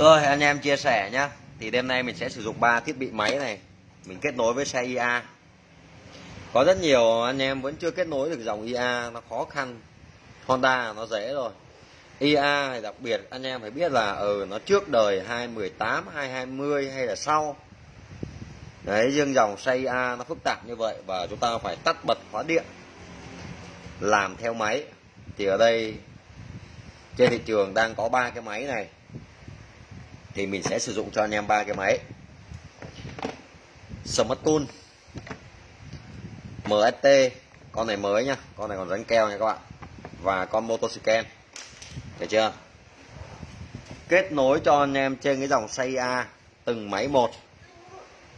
Rồi anh em chia sẻ nhá. Thì đêm nay mình sẽ sử dụng 3 thiết bị máy này. Mình kết nối với xe IA Có rất nhiều anh em vẫn chưa kết nối được dòng IA Nó khó khăn. Honda nó dễ rồi. IA thì đặc biệt anh em phải biết là ừ nó trước đời 218, 220 hay là sau. Đấy riêng dòng xe IA nó phức tạp như vậy Và chúng ta phải tắt bật khóa điện Làm theo máy. Thì ở đây trên thị trường đang có ba cái máy này thì mình sẽ sử dụng cho anh em ba cái máy. Smart Tool MST con này mới nhá, con này còn rắn keo nha các bạn. Và con Motoscan được chưa? Kết nối cho anh em trên cái dòng xây A từng máy một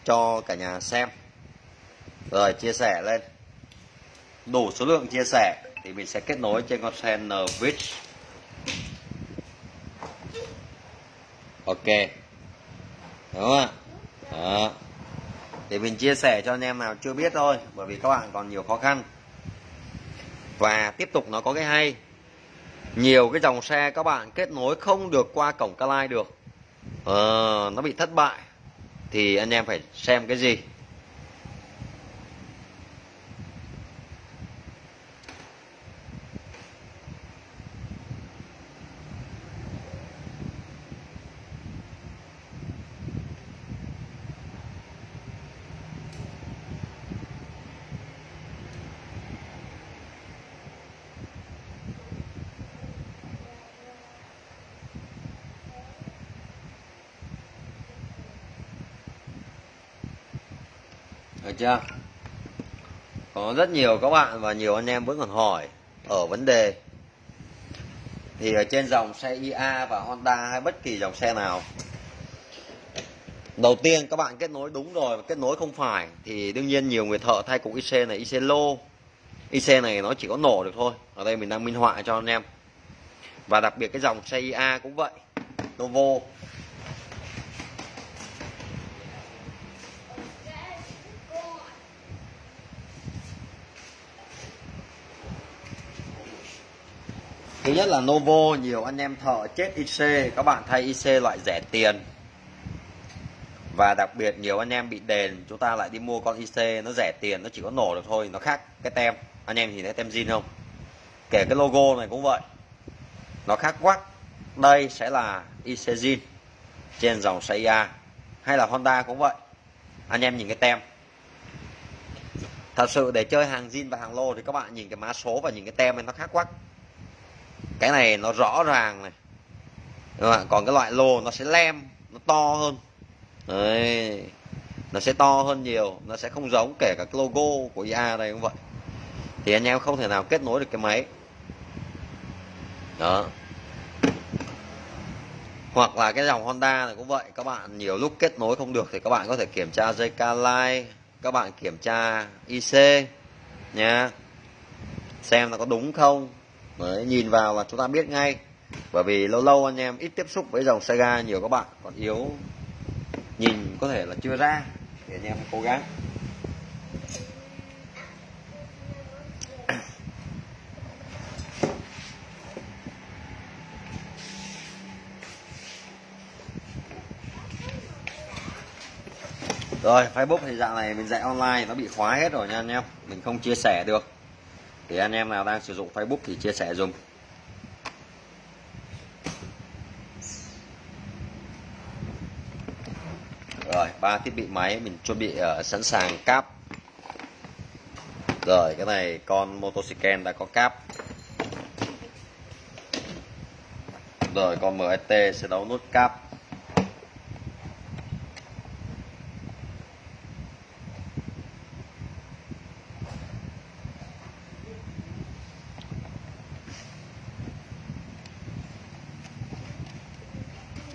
cho cả nhà xem. Rồi, chia sẻ lên. Đủ số lượng chia sẻ thì mình sẽ kết nối trên con Sen Nvidia ok. Đúng không ạ? Đó. Để mình chia sẻ cho anh em nào chưa biết thôi bởi vì các bạn còn nhiều khó khăn. Và tiếp tục nó có cái hay. Nhiều cái dòng xe các bạn kết nối không được qua cổng Calai được. Ờ, nó bị thất bại. Thì anh em phải xem cái gì được chưa? Có rất nhiều các bạn và nhiều anh em vẫn còn hỏi ở vấn đề. Thì ở trên dòng xe IA và Honda hay bất kỳ dòng xe nào. Đầu tiên các bạn kết nối đúng rồi mà kết nối không phải thì đương nhiên nhiều người thợ thay cục IC này IC lô. IC này nó chỉ có nổ được thôi. Ở đây mình đang minh họa cho anh em. Và đặc biệt cái dòng xe IA cũng vậy, Novo. Thứ nhất là Novo, nhiều anh em thợ chết IC các bạn thay IC loại rẻ tiền. Và đặc biệt nhiều anh em bị đền, chúng ta lại đi mua con IC nó rẻ tiền, nó chỉ có nổ được thôi, nó khác cái tem. Anh em nhìn thấy tem zin không? Kể cái logo này cũng vậy. Nó khác quá. Đây sẽ là IC zin trên dòng Seiya hay là Honda cũng vậy. Anh em nhìn cái tem. Thật sự để chơi hàng zin và hàng lô thì các bạn nhìn cái mã số và nhìn cái tem này nó khác quá cái này nó rõ ràng này. Đúng không? còn cái loại lồ nó sẽ lem, nó to hơn. Đấy. Nó sẽ to hơn nhiều, nó sẽ không giống kể cả cái logo của IA đây cũng vậy. Thì anh em không thể nào kết nối được cái máy. Đó. Hoặc là cái dòng Honda này cũng vậy, các bạn nhiều lúc kết nối không được thì các bạn có thể kiểm tra dây Line, các bạn kiểm tra IC nha xem nó có đúng không. Đấy, nhìn vào là chúng ta biết ngay. Bởi vì lâu lâu anh em ít tiếp xúc với dòng Sega nhiều các bạn. Còn yếu nhìn có thể là chưa ra. Thì anh em phải cố gắng. Rồi Facebook thì dạng này mình dạy online nó bị khóa hết rồi nha anh em. Mình không chia sẻ được thì anh em nào đang sử dụng Facebook thì chia sẻ dùm. Rồi ba thiết bị máy mình chuẩn bị uh, sẵn sàng cáp. Rồi cái này con motoscan đã có cáp. Rồi con MST sẽ đấu nút cáp.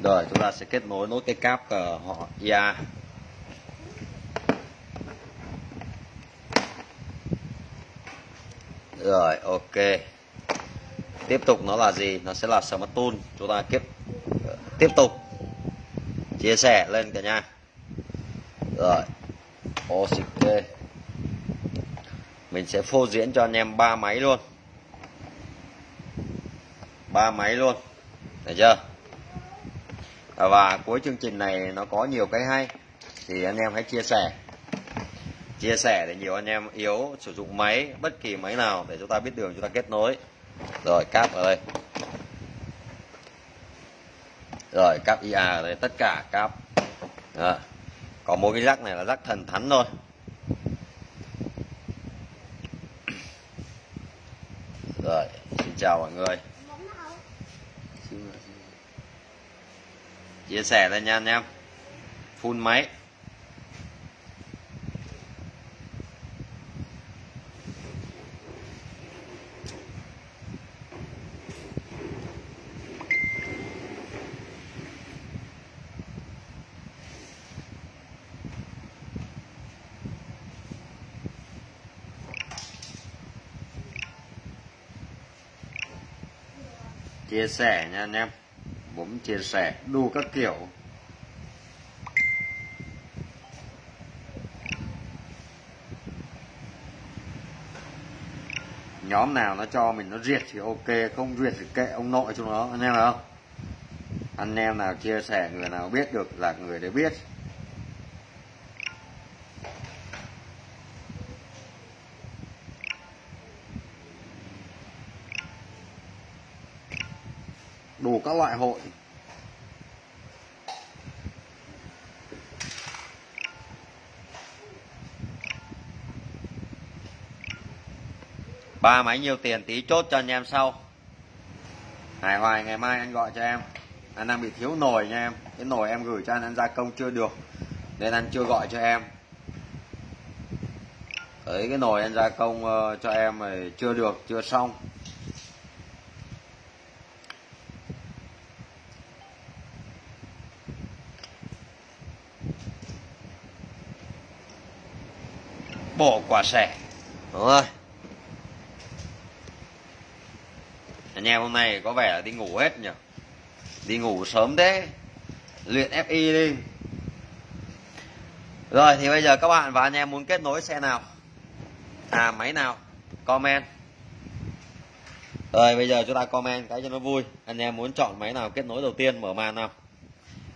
Rồi, chúng ta sẽ kết nối nối cái cáp của họ IA rồi, ok. Tiếp tục nó là gì? Nó sẽ là smart tool chúng ta tiếp tiếp tục. Chia sẻ lên cả nhà. Rồi ok mình sẽ phô diễn cho anh em ba máy luôn. Ba máy luôn. Được chưa? Và cuối chương trình này nó có nhiều cái hay. Thì anh em hãy chia sẻ. Chia sẻ để nhiều anh em yếu, sử dụng máy, bất kỳ máy nào để chúng ta biết đường, chúng ta kết nối. Rồi, cáp ở đây. Rồi, cáp ia ở đây, tất cả cáp. Đó. có một cái rắc này là rắc thần thắn thôi. Rồi, xin chào mọi người. Chia sẻ lên nha anh em. Full máy. Chia sẻ nha anh em cũng chia sẻ đủ các kiểu. Nhóm nào nó cho mình nó duyệt thì ok, không duyệt thì kệ ông nội chúng nó, anh em không? Anh em nào chia sẻ, người nào biết được là người đấy biết. Đủ các loại hội. Ba máy nhiều tiền tí chốt cho anh em sau. Hải hoài ngày mai anh gọi cho em. Anh đang bị thiếu nồi nha em. Cái nồi em gửi cho anh anh gia công chưa được. Nên anh chưa gọi cho em. Đấy cái nồi anh gia công uh, cho em rồi chưa được chưa xong. Bỏ quả sẻ. Đúng rồi. Anh em hôm nay có vẻ là đi ngủ hết nhỉ? Đi ngủ sớm thế. Luyện fi đi. Rồi, thì bây giờ các bạn và anh em muốn kết nối xe nào? À máy nào? Comment. Rồi, bây giờ chúng ta comment cái cho nó vui. Anh em muốn chọn máy nào kết nối đầu tiên, mở màn nào?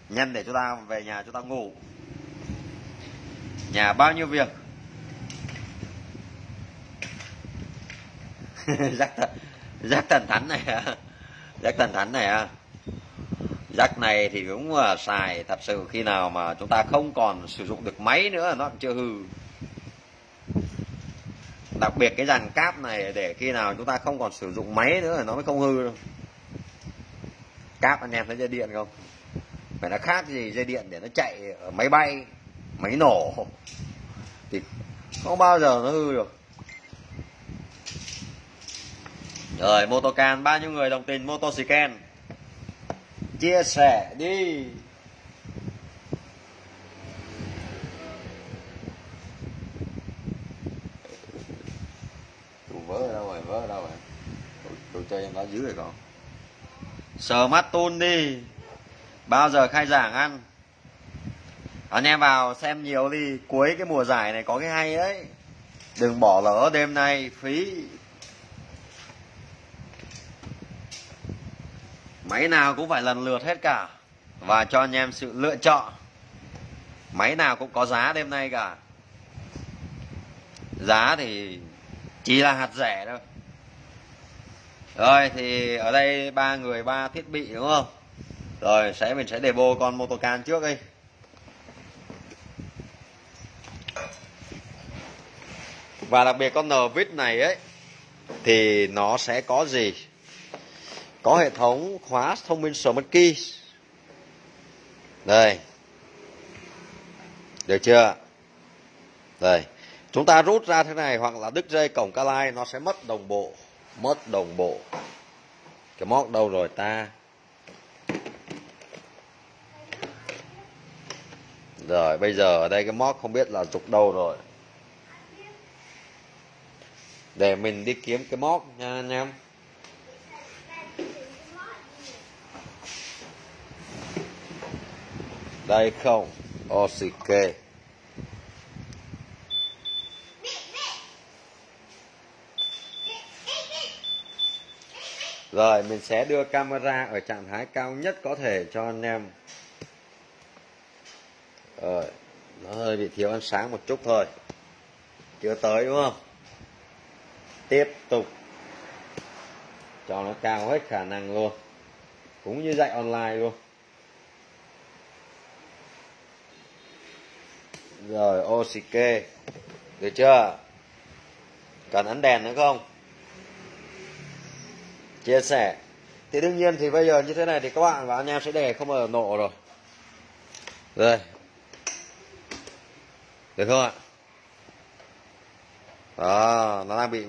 Nhanh để chúng ta về nhà chúng ta ngủ. Nhà bao nhiêu việc? Rắc giác thần thánh này giác thần thánh này giác này thì cũng à, xài thật sự khi nào mà chúng ta không còn sử dụng được máy nữa, nó chưa hư. Đặc biệt cái dàn cáp này để khi nào chúng ta không còn sử dụng máy nữa nó mới không hư đâu. Cáp anh em thấy dây điện không? Phải là khác gì dây điện để nó chạy ở máy bay, máy nổ. Thì không bao giờ nó hư được. Rồi motocan bao nhiêu người đồng tình motoscan chia sẻ đi. Tụ vớ ở đâu rồi vớ ở đâu rồi? Tôi chơi em đó dưới rồi con sờ mắt tôn đi. Bao giờ khai giảng ăn? Anh em vào xem nhiều đi. Cuối cái mùa giải này có cái hay ấy. Đừng bỏ lỡ đêm nay phí máy nào cũng phải lần lượt hết cả. Và cho anh em sự lựa chọn. Máy nào cũng có giá đêm nay cả. Giá thì chỉ là hạt rẻ thôi. Rồi, thì ở đây ba người, ba thiết bị, đúng không? Rồi, sẽ mình sẽ để vô con motocan trước đi. Và đặc biệt con Nvic này ấy, thì nó sẽ có gì? Có hệ thống khóa thông minh Smart Key đây. Được chưa? Đây. Chúng ta rút ra thế này hoặc là đứt dây cổng calai nó sẽ mất đồng bộ, mất đồng bộ. Cái móc đâu rồi ta? Rồi, bây giờ ở đây cái móc không biết là trục đâu rồi. Để mình đi kiếm cái móc nha anh em. Đây không? Ok. Rồi, mình sẽ đưa camera ở trạng thái cao nhất có thể cho anh em. Rồi, Nó hơi bị thiếu ánh sáng một chút thôi. Chưa tới, đúng không? Tiếp tục. Cho nó cao hết khả năng luôn. Cũng như dạy online luôn. Rồi Oshike Được chưa? Cần ánh đèn nữa không? Chia sẻ. Thì đương nhiên thì bây giờ như thế này thì các bạn và anh em sẽ để không ở nộ rồi. Rồi. Được không ạ? Đó, nó đang bị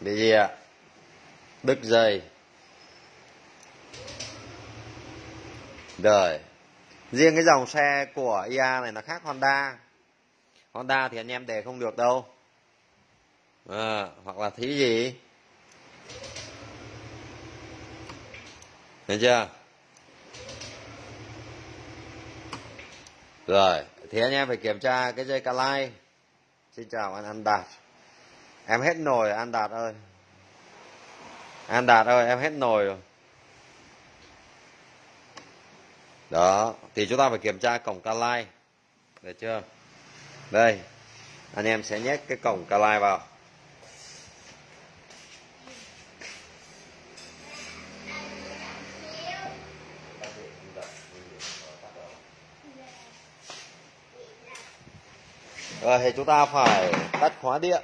bị gì ạ? Đứt dây. Rồi riêng cái dòng xe của ia này nó khác honda. Honda thì anh em đề không được đâu. À, hoặc là thí gì? Thấy chưa? Rồi thì anh em phải kiểm tra cái dây ca lai. Xin chào anh an đạt. Em hết nồi an đạt ơi. An đạt ơi em hết nồi rồi. Đó, thì chúng ta phải kiểm tra cổng Calai được chưa? Đây, anh em sẽ nhét cái cổng Calai vào. Rồi, thì chúng ta phải tắt khóa điện.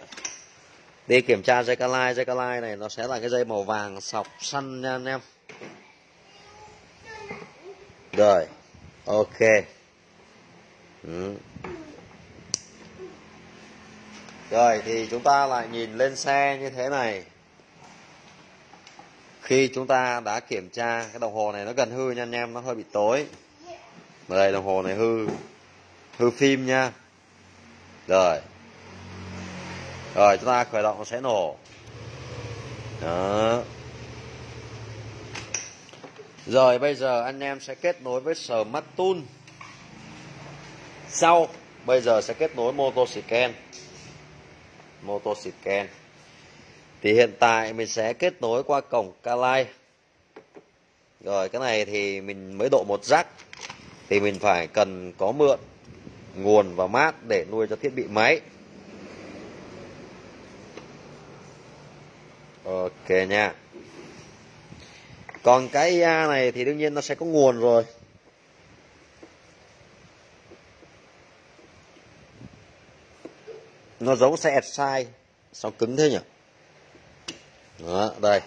Đi kiểm tra dây calai dây calai này nó sẽ là cái dây màu vàng sọc săn nha anh em rồi, ok. Ừ. rồi, thì chúng ta lại nhìn lên xe như thế này. Khi chúng ta đã kiểm tra, cái đồng hồ này nó gần hư nha anh em, nó hơi bị tối. Đây, đồng hồ này hư hư phim nha. Rồi. Rồi, chúng ta khởi động nó sẽ nổ. Đó rồi bây giờ anh em sẽ kết nối với Smart Tool sau, bây giờ sẽ kết nối Motoscan. Motoscan. Thì hiện tại mình sẽ kết nối qua cổng Calai. Rồi, cái này thì mình mới độ một rắc thì mình phải cần có mượn nguồn và mát để nuôi cho thiết bị máy. Ok nha còn cái IA này thì đương nhiên nó sẽ có nguồn rồi. Nó giống xe sai sao cứng thế nhỉ? Đó, đây.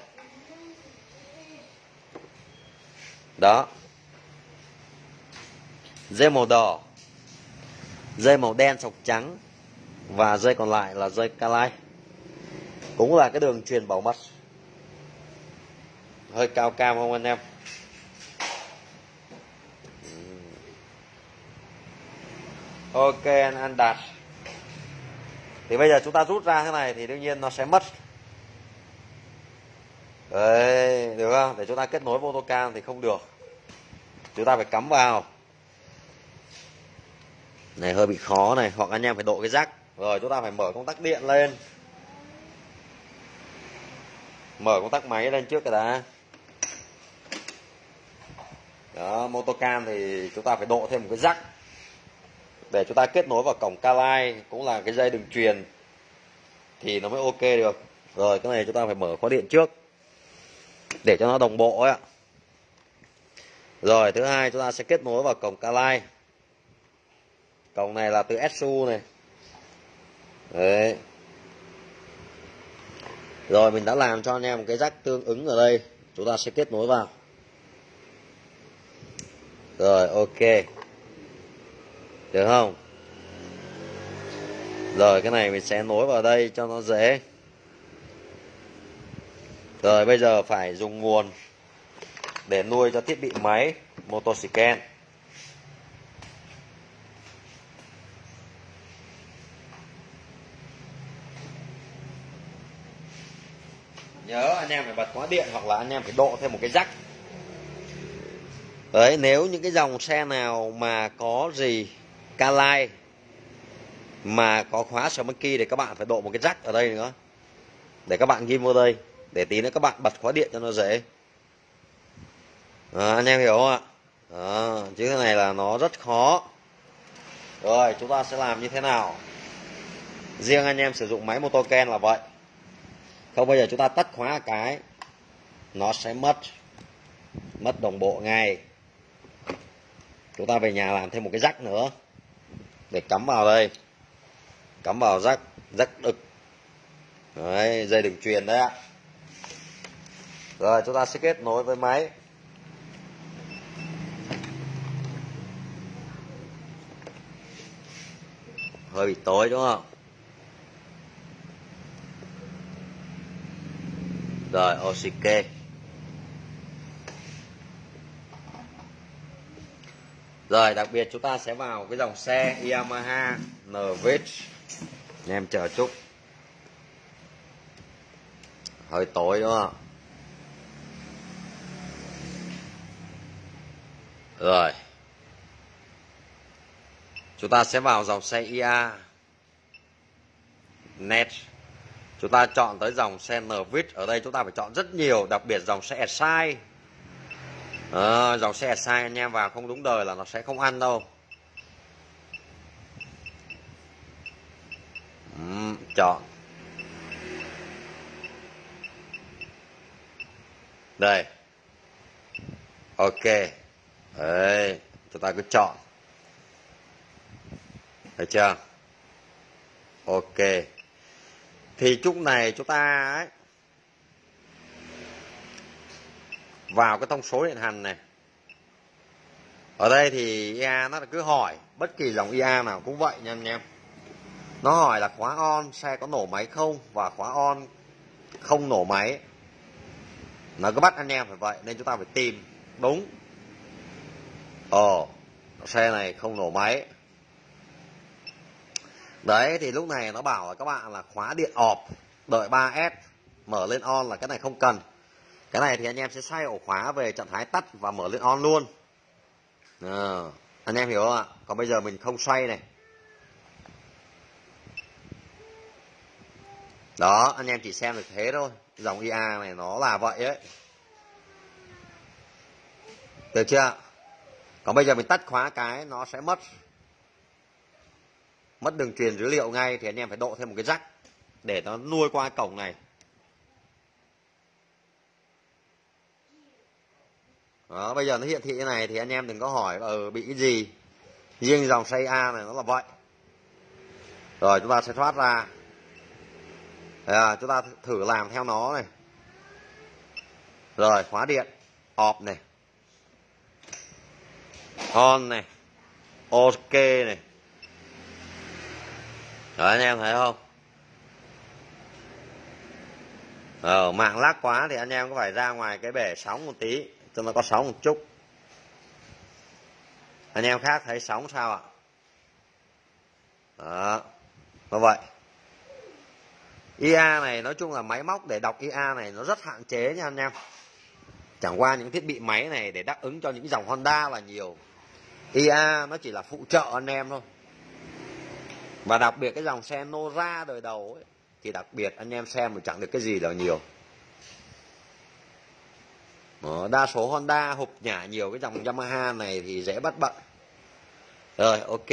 Đó. Dây màu đỏ. Dây màu đen sọc trắng. Và dây còn lại là dây calai cũng là cái đường truyền bảo mật hơi cao cao không anh em? Ok anh, anh đạt. Thì bây giờ chúng ta rút ra thế này thì đương nhiên nó sẽ mất. Đấy được không? Để chúng ta kết nối vô cam thì không được. Chúng ta phải cắm vào. Này hơi bị khó này hoặc anh em phải độ cái rắc. Rồi chúng ta phải mở công tắc điện lên. Mở công tắc máy lên trước cái đã đó motocam thì chúng ta phải độ thêm một cái rắc. Để chúng ta kết nối vào cổng calai cũng là cái dây đường truyền thì nó mới ok được. Rồi, cái này chúng ta phải mở khóa điện trước để cho nó đồng bộ ấy ạ. Rồi, thứ hai chúng ta sẽ kết nối vào cổng calai. Cổng này là từ SU này. Đấy. Rồi, mình đã làm cho anh em một cái rắc tương ứng ở đây. Chúng ta sẽ kết nối vào rồi, ok. Được không? Rồi, cái này mình sẽ nối vào đây cho nó dễ. Rồi, bây giờ phải dùng nguồn để nuôi cho thiết bị máy motocycle nhớ anh em phải bật khóa điện hoặc là anh em phải độ thêm một cái rắc đấy nếu những cái dòng xe nào mà có gì Calai mà có khóa Smart Key thì các bạn phải độ một cái jack ở đây nữa. Để các bạn ghim vô đây. Để tí nữa các bạn bật khóa điện cho nó dễ. À, anh em hiểu không ạ? À, chứ thế này là nó rất khó. Rồi chúng ta sẽ làm như thế nào? Riêng anh em sử dụng máy motor ken là vậy. Không bây giờ chúng ta tắt khóa cái nó sẽ mất mất đồng bộ ngay chúng ta về nhà làm thêm một cái rắc nữa. Để cắm vào đây. Cắm vào rắc rắc đực. Đấy, dây đường truyền đấy ạ. Rồi chúng ta sẽ kết nối với máy. Hơi bị tối đúng không? Rồi ok rồi, đặc biệt chúng ta sẽ vào cái dòng xe Yamaha NVX anh em chờ chút. Hơi tối, đúng không? Rồi. Chúng ta sẽ vào dòng xe IA net. Chúng ta chọn tới dòng xe NVIT ở đây chúng ta phải chọn rất nhiều, đặc biệt dòng xe sai à, dòng xe sai anh em vào không đúng đời là nó sẽ không ăn đâu. Uhm, chọn. Đây. Ok. Đấy chúng ta cứ chọn. Được chưa? Ok. Thì chút này chúng ta ấy, vào cái thông số hiện hành này. Ở đây thì IA nó cứ hỏi, bất kỳ dòng IA nào cũng vậy nha anh em. Nó hỏi là khóa on, xe có nổ máy không? Và khóa on không nổ máy. Nó cứ bắt anh em phải vậy, nên chúng ta phải tìm đúng. Ồ, xe này không nổ máy. Đấy, thì lúc này nó bảo là các bạn là khóa điện ọp, đợi 3S mở lên on là cái này không cần cái này thì anh em sẽ xoay ổ khóa về trạng thái tắt và mở lên on luôn. À, anh em hiểu không ạ? Còn bây giờ mình không xoay này. Đó anh em chỉ xem được thế thôi. Dòng ia này nó là vậy ấy. Được chưa? Còn bây giờ mình tắt khóa cái nó sẽ mất. Mất đường truyền dữ liệu ngay thì anh em phải độ thêm một cái rắc để nó nuôi qua cổng này. Đó bây giờ nó hiện thị như này thì anh em đừng có hỏi ờ bị cái gì. Riêng dòng xây a này nó là vậy. Rồi chúng ta sẽ thoát ra. À, chúng ta thử làm theo nó này. Rồi khóa điện off này. On này. Ok này. Rồi anh em thấy không? Ờ, mạng lắc quá thì anh em có phải ra ngoài cái bể sóng một tí cho nó có sóng một chút. Anh em khác thấy sóng sao ạ? Đó như vậy. IA này nói chung là máy móc để đọc IA này nó rất hạn chế nha anh em. Chẳng qua những thiết bị máy này để đáp ứng cho những dòng Honda là nhiều. IA nó chỉ là phụ trợ anh em thôi. Và đặc biệt cái dòng xe Nora đời đầu ấy, thì đặc biệt anh em xem mà chẳng được cái gì là nhiều đó, đa số Honda hộp nhả nhiều cái dòng Yamaha này thì dễ bắt bận. Rồi ok.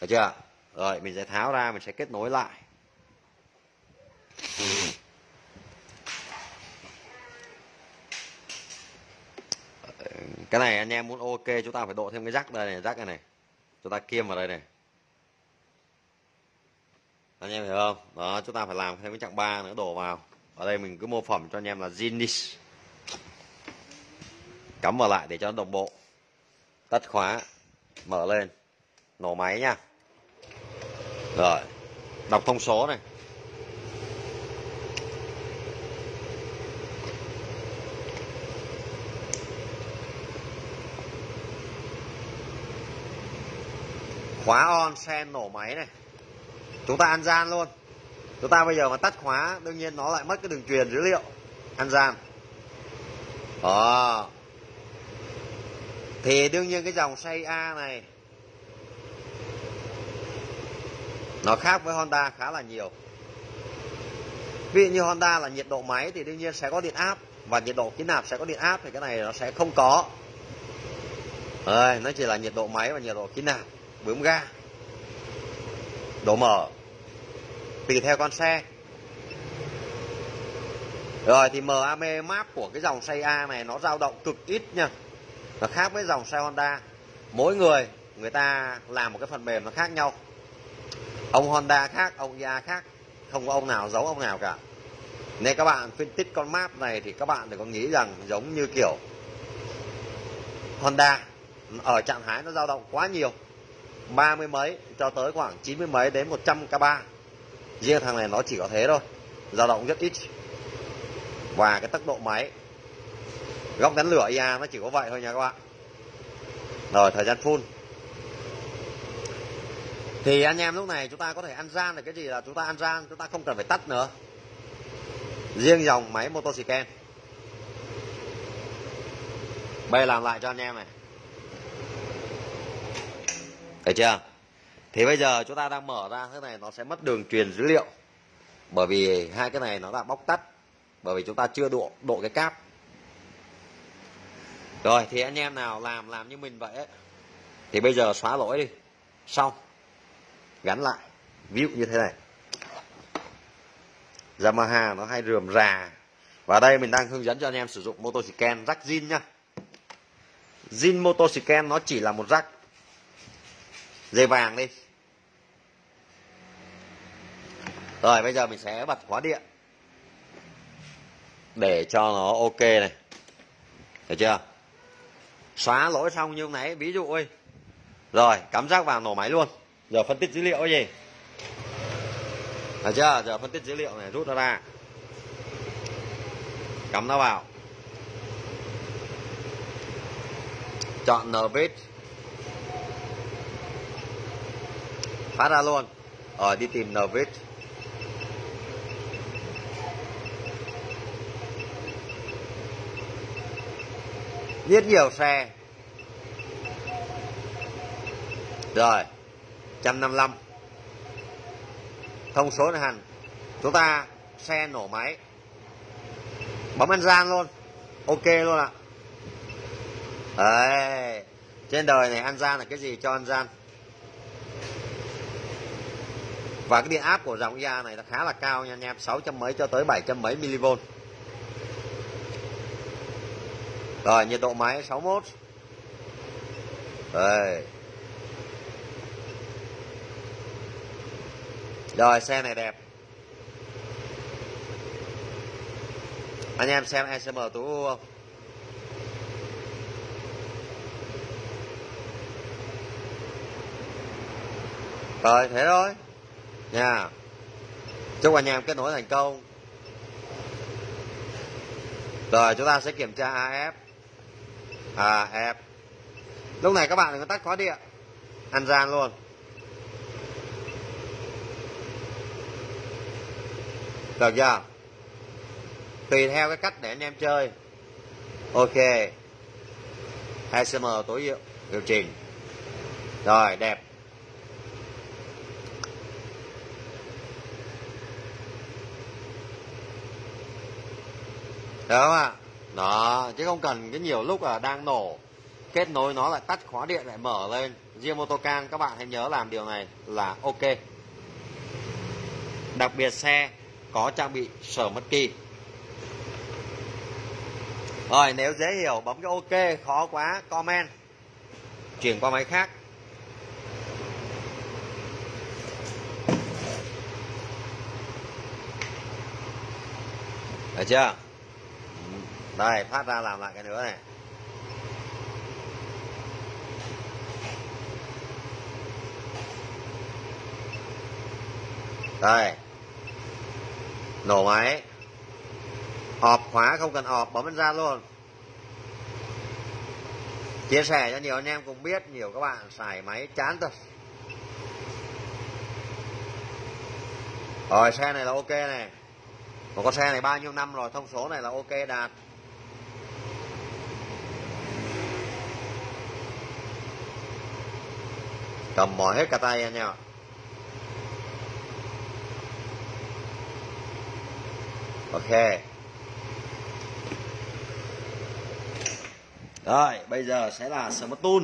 Được chưa? Rồi mình sẽ tháo ra mình sẽ kết nối lại. Cái này anh em muốn ok chúng ta phải độ thêm cái rắc đây này rắc này này. Chúng ta kiêm vào đây này. Anh em hiểu không? Đó chúng ta phải làm thêm cái chặng ba nữa đổ vào ở đây mình cứ mô phỏng cho anh em là Zinis cắm vào lại để cho nó đồng bộ. Tắt khóa, mở lên. Nổ máy nha. Rồi, đọc thông số này. Khóa on sen nổ máy này. Chúng ta ăn gian luôn chúng ta bây giờ mà tắt khóa đương nhiên nó lại mất cái đường truyền dữ liệu. Ăn gian. Đó thì đương nhiên cái dòng xe A này nó khác với Honda khá là nhiều. Ví dụ như Honda là nhiệt độ máy thì đương nhiên sẽ có điện áp và nhiệt độ khí nạp sẽ có điện áp thì cái này nó sẽ không có. Đây, nó chỉ là nhiệt độ máy và nhiệt độ khí nạp bướm ga. Độ mở tùy theo con xe. Rồi thì MAB map của cái dòng xe A này nó dao động cực ít nha. Nó khác với dòng xe Honda. Mỗi người người ta làm một cái phần mềm nó khác nhau. Ông Honda khác, ông IA khác. Không có ông nào giống ông nào cả. Nên các bạn phân tích con map này thì các bạn đừng có nghĩ rằng giống như kiểu Honda. Ở trạng thái nó dao động quá nhiều. ba mươi mấy cho tới khoảng chín mươi mấy đến 100 k ba riêng thằng này nó chỉ có thế thôi. Dao động rất ít. Và cái tốc độ máy, góc đánh lửa IA nó chỉ có vậy thôi nha các bạn. Rồi, thời gian full. Thì anh em lúc này chúng ta có thể ăn gian được cái gì là chúng ta ăn gian, chúng ta không cần phải tắt nữa. Riêng dòng máy motociclette bây làm lại cho anh em này. Thấy chưa? Thì bây giờ chúng ta đang mở ra thế này nó sẽ mất đường truyền dữ liệu. Bởi vì hai cái này nó đã bóc tắt bởi vì chúng ta chưa độ độ cái cáp. Rồi thì anh em nào làm làm như mình vậy ấy, thì bây giờ xóa lỗi đi. Xong. Gắn lại. Ví dụ như thế này. Yamaha nó hay rườm rà. Và đây mình đang hướng dẫn cho anh em sử dụng motocycle rắc zin nhá. Zin motocycle nó chỉ là một rắc dây vàng đi. Rồi, bây giờ mình sẽ bật khóa điện. Để cho nó ok này. Được chưa? Xóa lỗi xong như nãy ví dụ ơi. Rồi, cắm rác vào nổ máy luôn. Giờ phân tích dữ liệu gì? Được chưa? Giờ phân tích dữ liệu này, rút nó ra. Cắm nó vào. Chọn nvit phát ra luôn. Rồi, đi tìm nvit rất nhiều xe. Rồi 155 thông số này hẳn. Chúng ta xe nổ máy. Bấm ăn gian luôn. Ok luôn ạ. Đấy, trên đời này ăn gian là cái gì cho ăn gian và cái điện áp của dòng IA này là khá là cao nha anh em 600 mấy cho tới 700 mấy mV rồi, nhiệt độ máy 61 Rồi. Rồi, xe này đẹp. Anh em xem ECM tú không? Rồi, thế thôi. Nha. Chúc anh em kết nối thành công. Rồi, chúng ta sẽ kiểm tra AF à AF lúc này các bạn đừng có tắt khóa điện. Ăn gian luôn. Được chưa? Tùy theo cái cách để anh em chơi. Ok. ASM tối hiệu điều chỉnh rồi, đẹp. Được không ạ? Đó, chứ không cần cái nhiều lúc là đang nổ. Kết nối nó lại tắt khóa điện lại mở lên. Riêng motocan các bạn hãy nhớ làm điều này là ok. Đặc biệt xe có trang bị sở mất kỳ rồi, nếu dễ hiểu, bấm cái ok, khó quá, comment. Chuyển qua máy khác. Được chưa? Đây phát ra làm lại cái nữa này. Đây. Nổ máy. Ọp khóa không cần ọp bấm ra luôn. Chia sẻ cho nhiều anh em cùng biết nhiều các bạn xài máy chán thật, rồi xe này là ok này. Một con xe này bao nhiêu năm rồi thông số này là ok đạt. Cầm mỏi hết cả tay anh em ạ. Ok. Rồi bây giờ sẽ là smart tool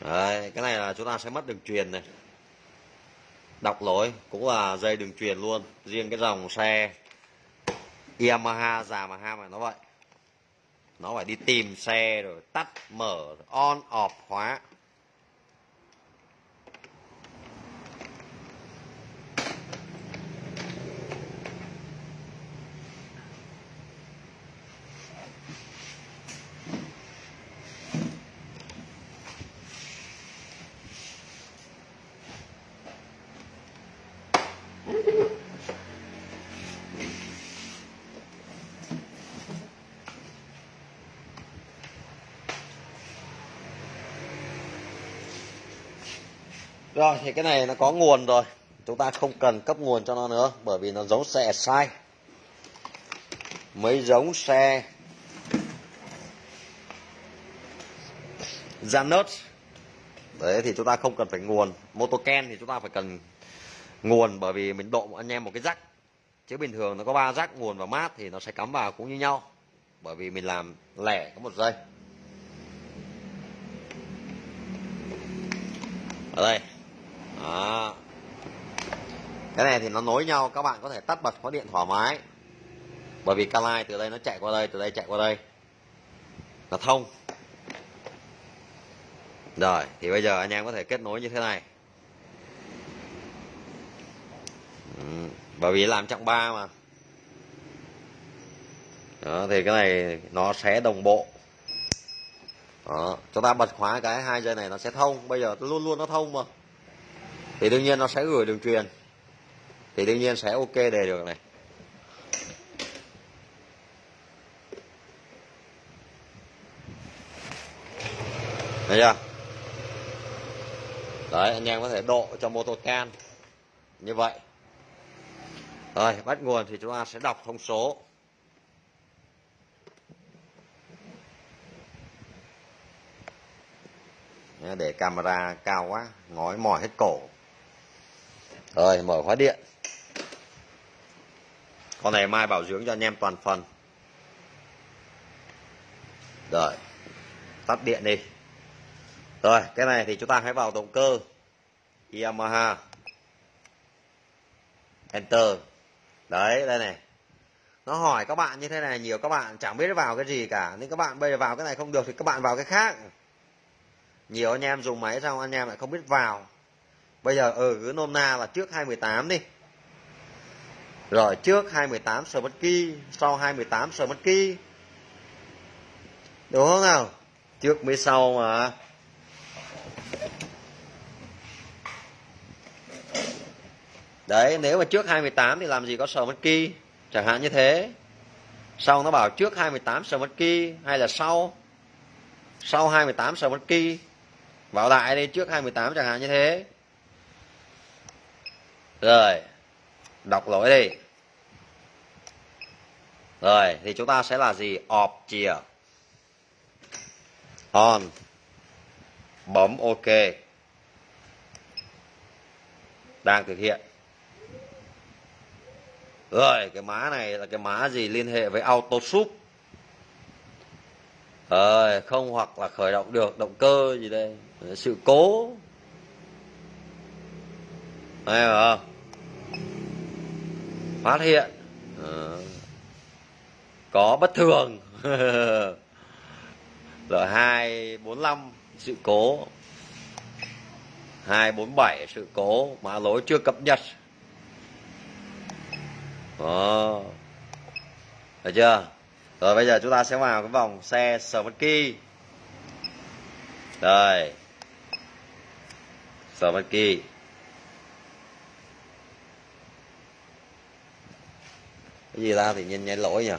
Đấy, cái này là chúng ta sẽ mất đường truyền này. Đọc lỗi cũng là dây đường truyền luôn. Riêng cái dòng xe Yamaha già mà ham mà nó vậy nó phải đi tìm xe rồi tắt mở on off khóa. Rồi, thì cái này nó có nguồn rồi. Chúng ta không cần cấp nguồn cho nó nữa, bởi vì nó giống xe sai. Mấy giống xe Janus. Đấy, thì chúng ta không cần phải nguồn. Motoken thì chúng ta phải cần nguồn, bởi vì mình độ anh em một cái rắc chứ bình thường nó có ba rắc nguồn và mát thì nó sẽ cắm vào cũng như nhau. Bởi vì mình làm lẻ có một dây ở đây đó. cái này thì nó nối nhau các bạn có thể tắt bật khóa điện thoải mái. Bởi vì calai từ đây nó chạy qua đây từ đây chạy qua đây. Là thông. Rồi thì bây giờ anh em có thể kết nối như thế này. Ừ, bởi vì làm trọng ba mà. Đó, thì cái này nó sẽ đồng bộ. Đó, chúng ta bật khóa cái hai dây này nó sẽ thông. Bây giờ luôn luôn nó thông mà thì đương nhiên nó sẽ gửi đường truyền thì đương nhiên sẽ ok đề được này Thấy chưa? Đấy, anh em có thể độ cho mô tô can như vậy. Rồi, bắt nguồn thì chúng ta sẽ đọc thông số. Để camera cao quá, ngói mỏi hết cổ rồi, mở khóa điện. Con này mai bảo dưỡng cho anh em toàn phần. Rồi, tắt điện đi. Rồi, cái này thì chúng ta hãy vào động cơ. Yamaha. Enter. Đấy, đây này. Nó hỏi các bạn như thế này, nhiều các bạn chẳng biết vào cái gì cả. Nên các bạn bây giờ vào cái này không được thì các bạn vào cái khác. Nhiều anh em dùng máy xong anh em lại không biết vào bây giờ ở ừ, cứ nôm na là trước 218 đi. Rồi trước 218 sờ bất kỳ sau 218 sờ bất kỳ đúng không nào? Trước mới sau mà. Đấy nếu mà trước 28 thì làm gì có sờ mất kỳ chẳng hạn như thế. Sau nó bảo trước 28 sờ mất kỳ hay là sau? Sau 28 sờ mất kỳ bảo đại đi trước 28 chẳng hạn như thế rồi, đọc lỗi đi. Rồi, thì chúng ta sẽ là gì? Ọp chìa. On. Bấm ok. Đang thực hiện. Rồi, cái má này là cái má gì liên hệ với auto súp rồi, không hoặc là khởi động được động cơ gì đây. Sự cố đây không phát hiện. À, có bất thường. Rồi hai bốn năm sự cố. hai bốn bảy sự cố. Mã lỗi chưa cập nhật. Ờ. Đó được chưa? Rồi bây giờ chúng ta sẽ vào cái vòng xe Smart Key. Đây. Smart Key. Cái gì ra thì nhìn nhảy lỗi nhỉ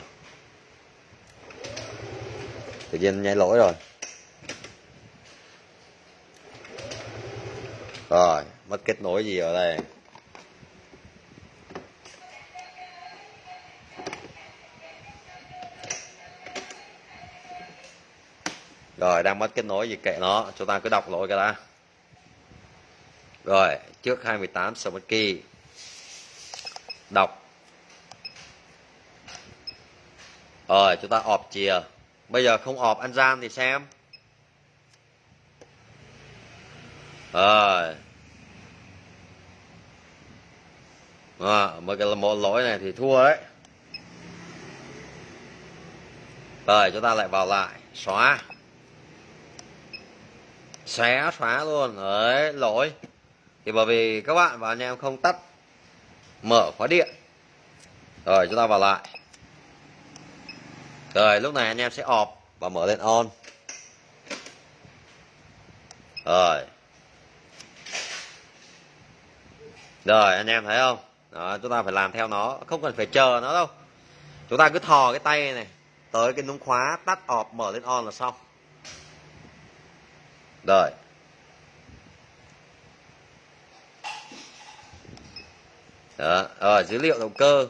thì nhìn nhảy lỗi rồi. Rồi, mất kết nối gì ở đây? Rồi, đang mất kết nối gì kệ nó. Chúng ta cứ đọc lỗi cái đã. Rồi, trước 28 mươi tám đọc. Rồi chúng ta ọp chìa. Bây giờ không ọp ăn gian thì xem. Rồi à, mấy cái một lỗi này thì thua đấy. Rồi chúng ta lại vào lại. Xóa. Xé xóa luôn. Đấy lỗi. Thì bởi vì các bạn và anh em không tắt mở khóa điện. Rồi chúng ta vào lại rồi lúc này anh em sẽ off và mở lên on. Rồi. Rồi anh em thấy không? Đó, chúng ta phải làm theo nó không cần phải chờ nó đâu. Chúng ta cứ thò cái tay này tới cái núm khóa tắt off mở lên on là xong. Rồi. Đó rồi dữ liệu động cơ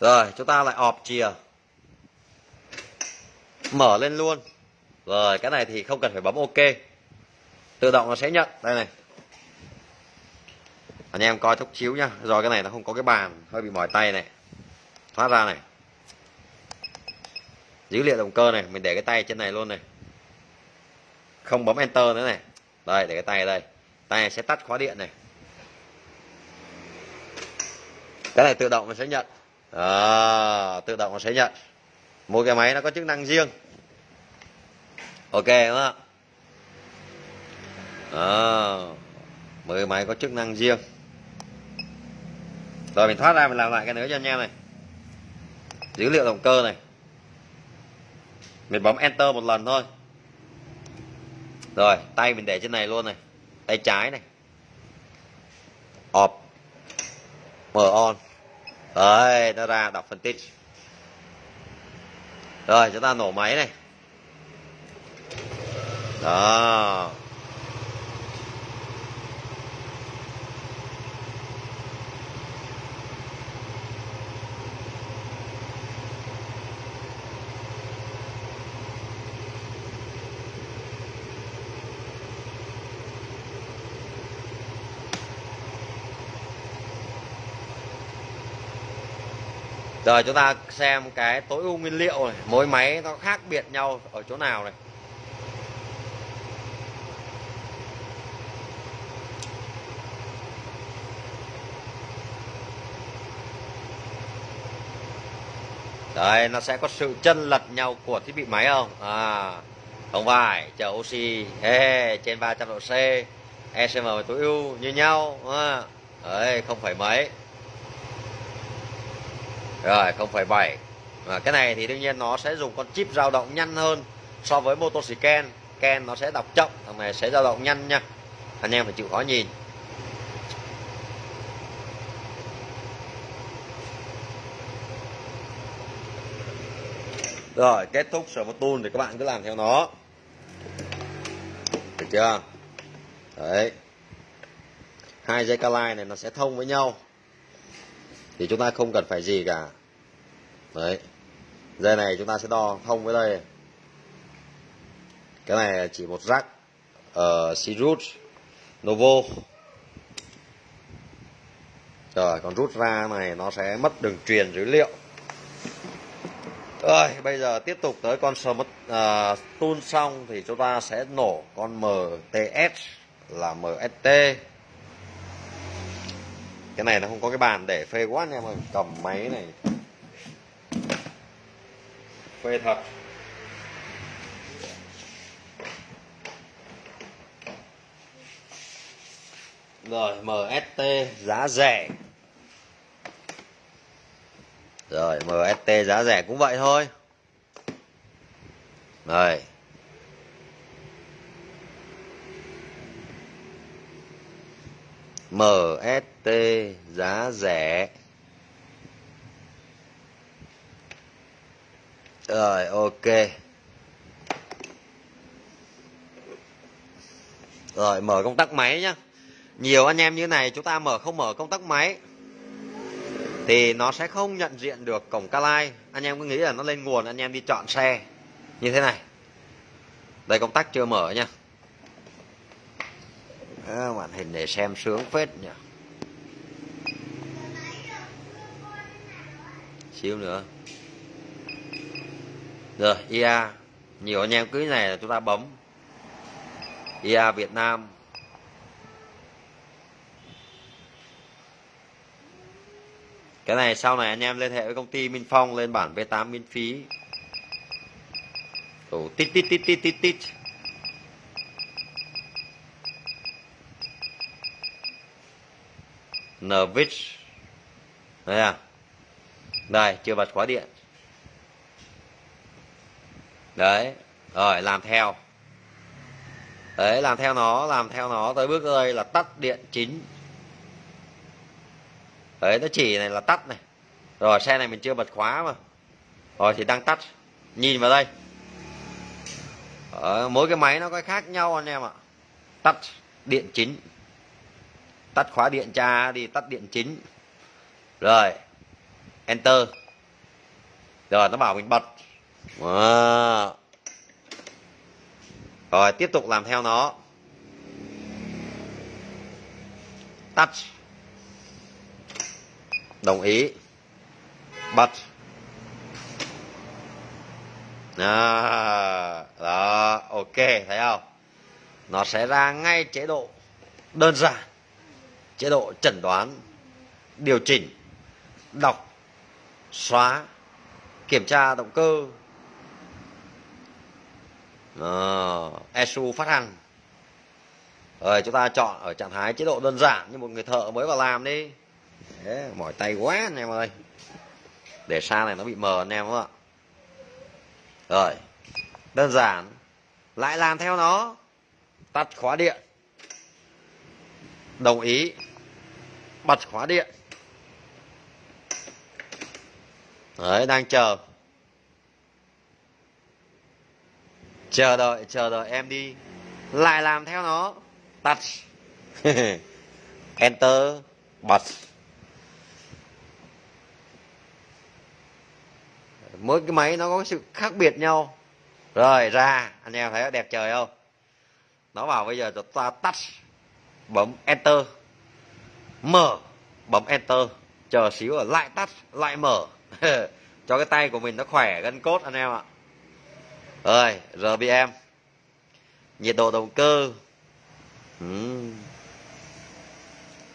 rồi, chúng ta lại ọp chìa. Mở lên luôn. Rồi, cái này thì không cần phải bấm ok. Tự động nó sẽ nhận. Đây này. Anh em coi chút chiếu nhá. Rồi, cái này nó không có cái bàn. Hơi bị mỏi tay này. Thoát ra này. Dữ liệu động cơ này. Mình để cái tay trên này luôn này. Không bấm enter nữa này. Đây, để cái tay ở đây. Tay này sẽ tắt khóa điện này. Cái này tự động nó sẽ nhận à, tự động nó sẽ nhận. Mỗi cái máy nó có chức năng riêng. Ok đúng không? Ờ, à, mỗi máy có chức năng riêng. Rồi mình thoát ra mình làm lại cái nữa cho anh em này. Dữ liệu động cơ này. Mình bấm enter một lần thôi. Rồi tay mình để trên này luôn này. Tay trái này. Off. Mở on đấy nó ra đọc phân tích. Rồi chúng ta nổ máy này. Đó. Rồi chúng ta xem cái tối ưu nguyên liệu này, mỗi máy nó khác biệt nhau ở chỗ nào này. Đấy, nó sẽ có sự chân lật nhau của thiết bị máy không? À, không phải, chờ oxy Ê, trên 300 độ C, ECM tối ưu như nhau. À, đấy, không phải mấy rồi 0,7 và cái này thì đương nhiên nó sẽ dùng con chip dao động nhanh hơn so với mô tô xì Ken. Ken nó sẽ đọc chậm thằng này sẽ dao động nhanh nha. Anh em phải chịu khó nhìn. Rồi kết thúc sở một tool thì các bạn cứ làm theo nó. Được chưa? Đấy. Hai dây ca này nó sẽ thông với nhau thì chúng ta không cần phải gì cả. Đấy. Dây này chúng ta sẽ đo thông với đây. Cái này chỉ một rắc ở uh, Sirut Novo. Rồi còn rút ra này nó sẽ mất đường truyền dữ liệu. Rồi bây giờ tiếp tục tới con smart uh, à, tool xong thì chúng ta sẽ nổ con MTS là MST cái này nó không có cái bàn để phê quá anh em ơi cầm máy này. Phê thật. Rồi MST giá rẻ. Rồi MST giá rẻ cũng vậy thôi. Rồi. MST giá rẻ. Rồi ok. Rồi mở công tắc máy nhá. Nhiều anh em như này chúng ta mở không mở công tắc máy thì nó sẽ không nhận diện được cổng calai anh em cứ nghĩ là nó lên nguồn anh em đi chọn xe. Như thế này. Đây công tắc chưa mở nha à, màn hình để xem sướng phết nhỉ. Xíu nữa. Rồi ia nhiều anh em cứ này là chúng ta bấm. Ia Việt Nam. Cái này sau này anh em liên hệ với công ty Minh Phong lên bản V8 miễn phí. Ồ, tít tít tít tít tít tít. Nvix đây à? Đây, chưa bật khóa điện. Đấy, rồi, làm theo. Đấy, làm theo nó, làm theo nó, tới bước đây là tắt điện chính. Đấy, nó chỉ này là tắt này. Rồi, xe này mình chưa bật khóa mà. Rồi, thì đang tắt. Nhìn vào đây. Ở mỗi cái máy nó có khác nhau anh em ạ. Tắt điện chính. Tắt khóa điện cha đi, tắt điện chính. Rồi enter. Rồi nó bảo mình bật. Wow. rồi tiếp tục làm theo nó. Touch. Đồng ý. Bật. À, đó ok thấy không? Nó sẽ ra ngay chế độ đơn giản chế độ chẩn đoán điều chỉnh đọc xóa kiểm tra động cơ. Uh, ESU phát hành. Rồi chúng ta chọn ở trạng thái chế độ đơn giản như một người thợ mới vào làm đi. Đấy, mỏi tay quá anh em ơi. Để xa này nó bị mờ anh em không ạ. Rồi đơn giản. Lại làm theo nó. Tắt khóa điện. Đồng ý. Bật khóa điện. Đấy, đang chờ. Chờ đợi chờ đợi em đi. Lại làm theo nó. Tắt. Enter. Bật. Mỗi cái máy nó có sự khác biệt nhau. Rồi, ra. Anh em thấy đẹp trời không? Nó bảo bây giờ chúng ta tắt. Bấm enter. Mở. Bấm enter. Chờ xíu ở lại tắt, lại mở. cho cái tay của mình nó khỏe gân cốt anh em ạ. Rồi RBM nhiệt độ động cơ. Uhm.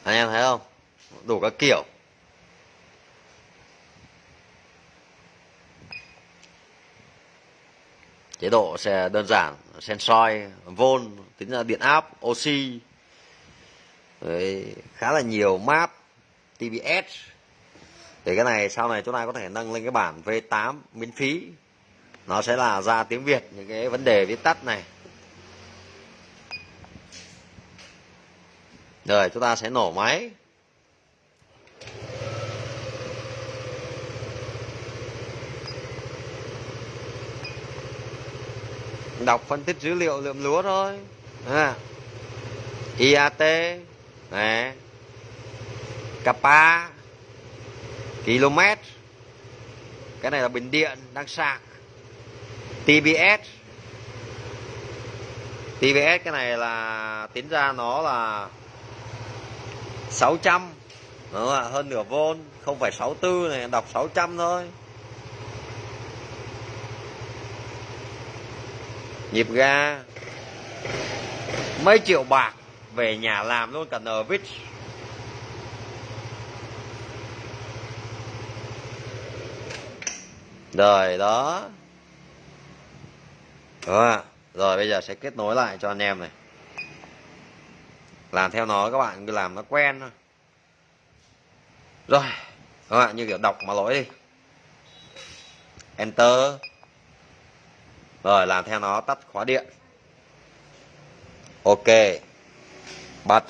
anh em thấy không? Đủ các kiểu. Chế độ sẽ đơn giản sensoi volt tính ra điện áp oxy. Đấy, khá là nhiều map TBS thì cái này, sau này chúng ta có thể nâng lên cái bản V8 miễn phí. Nó sẽ là ra tiếng Việt, những cái vấn đề viết tắt này. Rồi, chúng ta sẽ nổ máy. Đọc phân tích dữ liệu lượng lúa thôi. À. IAT này Kappa km. Cái này là bình điện, đang sạc. TBS TBS cái này là, tính ra nó là 600 đúng không? hơn nửa vôn, không phải 64 này, đọc 600 thôi. Nhịp ga. Mấy triệu bạc về nhà làm luôn cả Nvix rồi, đó. Đó rồi, bây giờ sẽ kết nối lại cho anh em này. Làm theo nó các bạn, cứ làm nó quen thôi. Rồi các bạn như kiểu đọc mà lỗi đi. Enter. Rồi, làm theo nó, tắt khóa điện. Ok. Bắt.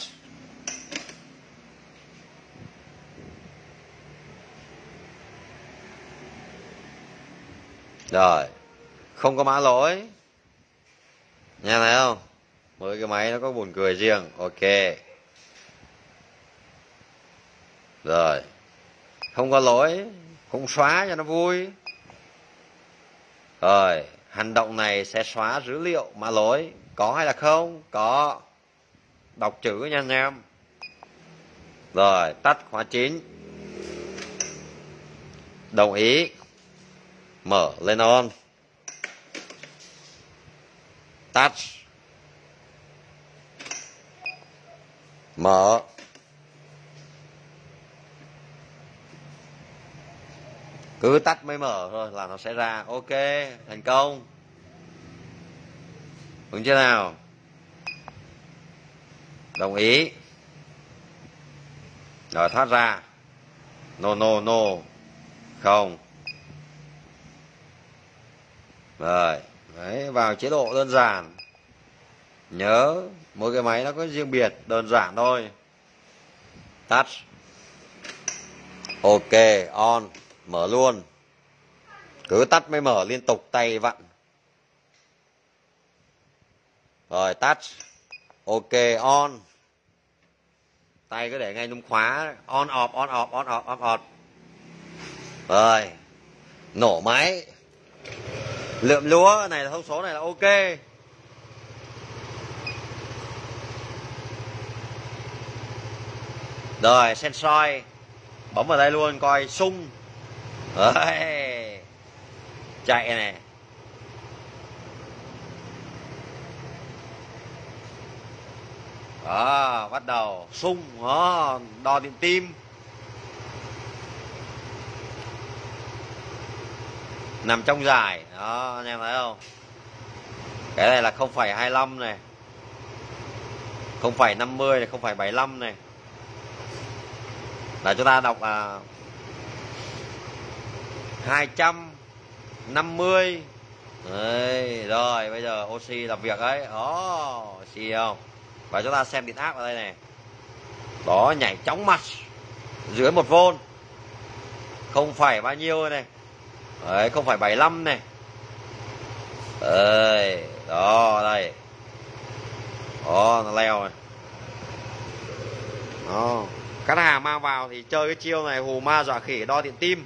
Rồi không có mã lỗi. Nghe thấy không? Mỗi cái máy nó có buồn cười riêng. Ok. Rồi, không có lỗi không xóa cho nó vui. Rồi, hành động này sẽ xóa dữ liệu mã lỗi. Có hay là không? Có. Đọc chữ nha anh em. Rồi, tắt khóa chín. Đồng ý mở lên on. Tắt mở. Cứ tắt mới mở thôi là nó sẽ ra. Ok, thành công. Đúng chưa nào? Đồng ý. Rồi thoát ra. No no no. Không rồi, đấy, vào chế độ đơn giản. Nhớ, mỗi cái máy nó có riêng biệt, đơn giản thôi. Tắt. Ok, on, mở luôn. Cứ tắt mới mở, liên tục tay vặn. Rồi, tắt. Ok, on. Tay cứ để ngay núm khóa. On, off on off on off on off. Rồi, nổ máy lượm lúa, này là thông số này là ok. Rồi sensoi bấm vào đây luôn, coi, sung. Đấy. Chạy này đó, bắt đầu. Sung đó đo điện tim. Nằm trong dài đó anh em thấy không? Cái này là 0,25 này. 0,50 này 0,75 này. Là chúng ta đọc là 250 Đấy, rồi bây giờ oxy làm việc ấy. Đó oxy không? Và chúng ta xem điện áp ở đây này. Đó nhảy chóng mặt dưới một vôn. Không phải bao nhiêu này? Đấy không phải 75 này đấy đó, đây. Đó, nó leo này. Đó. Cắt hà mang vào thì chơi cái chiêu này, hù ma dọa khỉ, đo điện tim.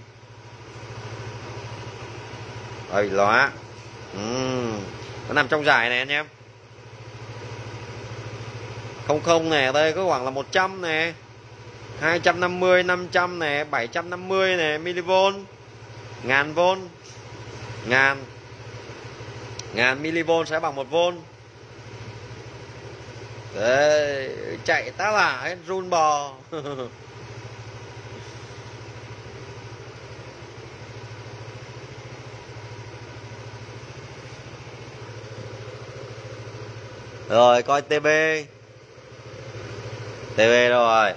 Ơi lóa ừ. nó nằm trong giải này anh em. Không không này đây có khoảng là 100 nè. 250 500 này 750 này mV ngàn v ngàn ngàn mV sẽ bằng một v Đấy, chạy tá lả hết run bò. Rồi coi tb tb rồi?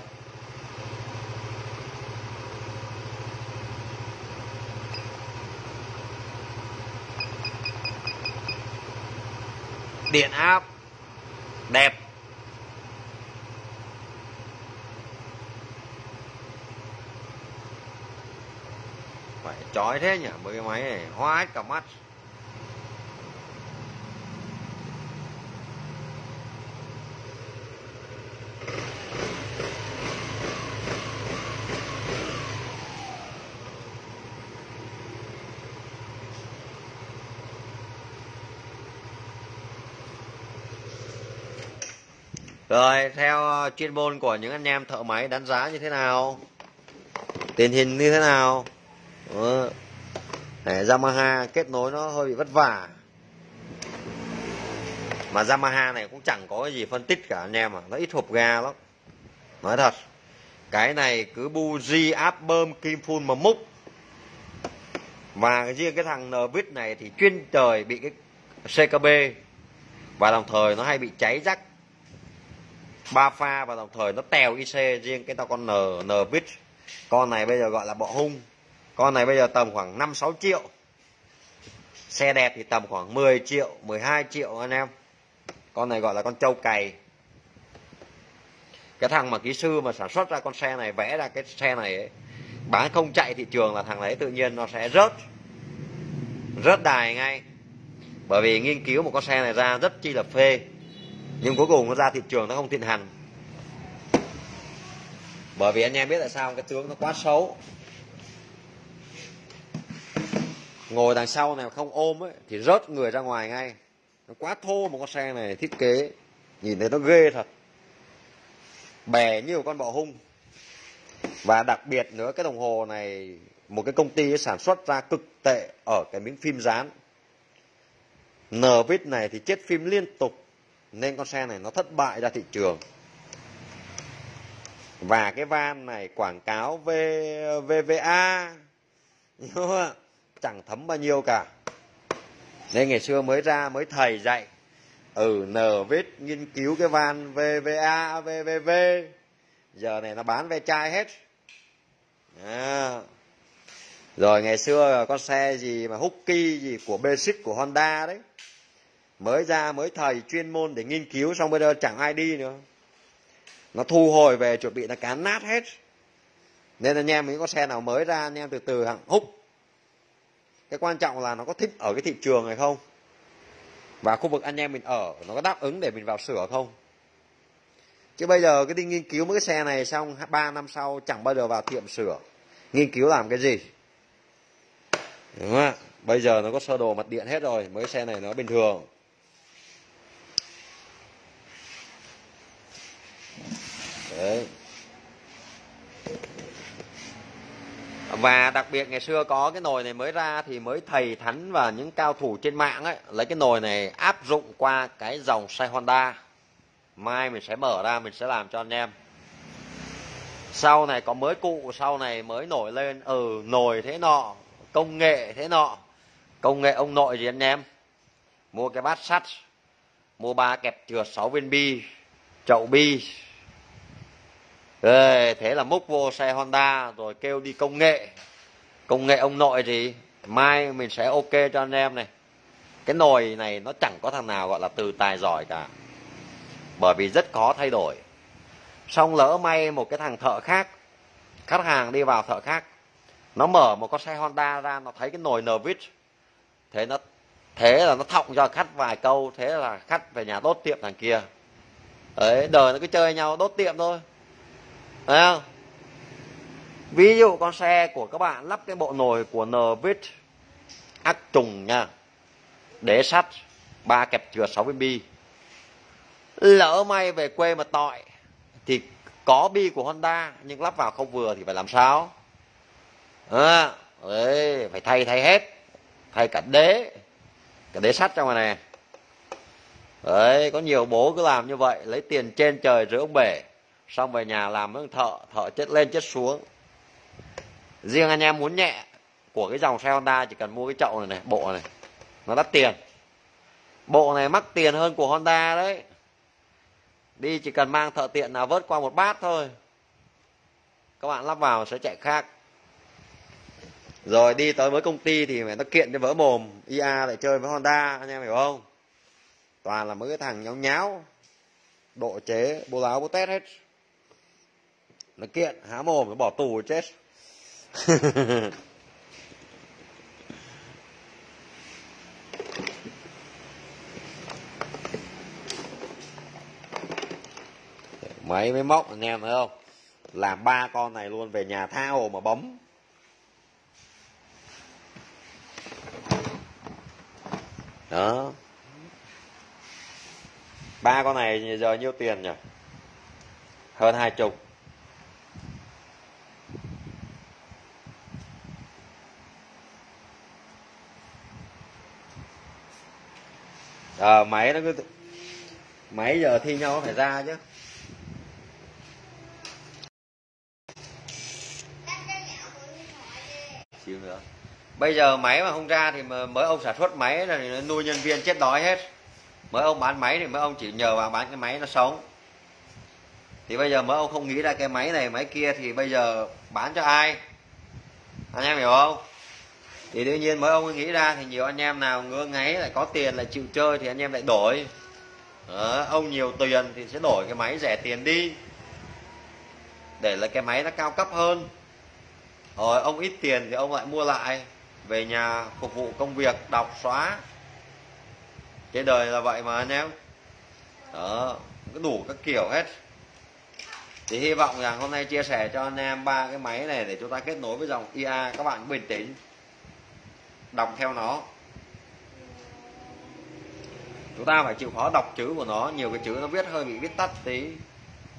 Điện áp. Đẹp. Phải chói thế nhỉ? Mấy cái máy này hoa hết cả mắt. Rồi, theo ờ, chuyên môn của những anh em thợ máy đánh giá như thế nào? Tiền hình như thế nào? ừ. Để Yamaha kết nối nó hơi bị vất vả. Mà Yamaha này cũng chẳng có cái gì phân tích cả anh em à, nó ít hộp ga lắm. Nói thật. Cái này cứ buji áp bơm kim phun mà múc. Và riêng cái thằng Nvic này thì chuyên trời bị cái CKB và đồng thời nó hay bị cháy rắc ba pha và đồng thời nó tèo IC riêng cái tao con N N bit con này bây giờ gọi là bọ hung. Con này bây giờ tầm khoảng 5 6 triệu. Xe đẹp thì tầm khoảng 10 triệu 12 triệu anh em. Con này gọi là con trâu cày. Cái thằng mà kỹ sư mà sản xuất ra con xe này vẽ ra cái xe này ấy, bán không chạy thị trường là thằng đấy tự nhiên nó sẽ rớt. Rớt đài ngay. Bởi vì nghiên cứu một con xe này ra rất chi là phê nhưng cuối cùng nó ra thị trường nó không thịnh hành. Bởi vì anh em biết tại sao cái tướng nó quá xấu. Ngồi đằng sau này không ôm ấy, thì rớt người ra ngoài ngay. Nó quá thô một con xe này, thiết kế. Nhìn thấy nó ghê thật. Bè như một con bọ hung. Và đặc biệt nữa, cái đồng hồ này, một cái công ty sản xuất ra cực tệ ở cái miếng phim dán Nvidia này thì chết phim liên tục nên con xe này nó thất bại ra thị trường. Và cái van này quảng cáo v, VVA chẳng thấm bao nhiêu cả. Nên ngày xưa mới ra mới thầy dạy. Ừ vết nghiên cứu cái van VVA VVV giờ này nó bán ve chai hết. À. rồi ngày xưa con xe gì mà Husky gì của Basic của Honda đấy mới ra mới thầy chuyên môn để nghiên cứu, xong bây giờ chẳng ai đi nữa. Nó thu hồi về, chuẩn bị nó cán nát hết. Nên anh em những con xe nào mới ra, anh em từ từ hạng húc cái quan trọng là nó có thích ở cái thị trường này không? Và khu vực anh em mình ở, nó có đáp ứng để mình vào sửa không? Chứ bây giờ cái đi nghiên cứu mấy cái xe này, xong 3 năm sau chẳng bao giờ vào tiệm sửa. Nghiên cứu làm cái gì? Đúng không ạ? Bây giờ nó có sơ đồ mặt điện hết rồi, mấy xe này nó bình thường. Đấy. và đặc biệt ngày xưa có cái nồi này mới ra thì mới thầy thắn và những cao thủ trên mạng ấy, lấy cái nồi này áp dụng qua cái dòng xe Honda. Mai mình sẽ mở ra, mình sẽ làm cho anh em. Sau này có mới cụ, sau này mới nổi lên. Ừ nồi thế nọ, công nghệ thế nọ. Công nghệ ông nội gì anh em? Mua cái bát sắt, mua ba kẹp chừa 6 viên bi, chậu bi rồi, thế là múc vô xe Honda rồi kêu đi công nghệ. Công nghệ ông nội gì mai mình sẽ ok cho anh em này. Cái nồi này nó chẳng có thằng nào gọi là từ tài giỏi cả bởi vì rất khó thay đổi. Xong lỡ may một cái thằng thợ khác khách hàng đi vào thợ khác nó mở một con xe Honda ra nó thấy cái nồi nervit thế nó thế là nó thọng cho khách vài câu thế là khách về nhà đốt tiệm thằng kia. Đấy đời nó cứ chơi nhau đốt tiệm thôi. Đấy không? Ví dụ con xe của các bạn lắp cái bộ nồi của Nvit ác trùng nha. Đế sắt, ba kẹp chừa 6 viên bi. Lỡ may về quê mà tọi thì có bi của Honda nhưng lắp vào không vừa thì phải làm sao? Ờ, à, đấy, phải thay thay hết. Thay cả đế. Cả đế sắt trong này này. Đấy, có nhiều bố cứ làm như vậy, lấy tiền trên trời rửa ông bể xong về nhà làm với thợ thợ chết lên chết xuống. Riêng anh em muốn nhẹ của cái dòng xe Honda chỉ cần mua cái chậu này này, bộ này, nó đắt tiền. Bộ này mắc tiền hơn của Honda đấy. Đi chỉ cần mang thợ tiện nào vớt qua một bát thôi. Các bạn lắp vào sẽ chạy khác. Rồi đi tới với công ty thì mẹ nó kiện cho vỡ mồm. ia lại chơi với honda, anh em hiểu không? Toàn là mấy cái thằng nháo nháo. Độ chế bố láo bố tét hết nó kiện, há mồm, nó bỏ tù chết. Mấy mấy móc, anh em thấy không? Làm ba con này luôn, về nhà tha hồ mà bấm. Đó. Ba con này giờ nhiêu tiền nhỉ? Hơn hai chục. À, máy nó cứ máy giờ thi nhau phải ra chứ. Chịu nữa bây giờ máy mà không ra thì mới ông sản xuất máy là nuôi nhân viên chết đói hết. Mới ông bán máy thì mới ông chỉ nhờ vào bán cái máy nó sống. Thì bây giờ mới ông không nghĩ ra cái máy này máy kia thì bây giờ bán cho ai? Anh em hiểu không? Thì đương nhiên mới ông nghĩ ra thì nhiều anh em nào ngứa ngáy lại có tiền lại chịu chơi thì anh em lại đổi. Đó, ông nhiều tiền thì sẽ đổi cái máy rẻ tiền đi. Để là cái máy nó cao cấp hơn. Rồi ông ít tiền thì ông lại mua lại về nhà phục vụ công việc đọc xóa. Cái đời là vậy mà anh em. Đó cứ đủ các kiểu hết. Thì hy vọng rằng hôm nay chia sẻ cho anh em ba cái máy này để chúng ta kết nối với dòng IA các bạn bình tĩnh đọc theo nó. Chúng ta phải chịu khó đọc chữ của nó. Nhiều cái chữ nó viết hơi bị viết tắt tí.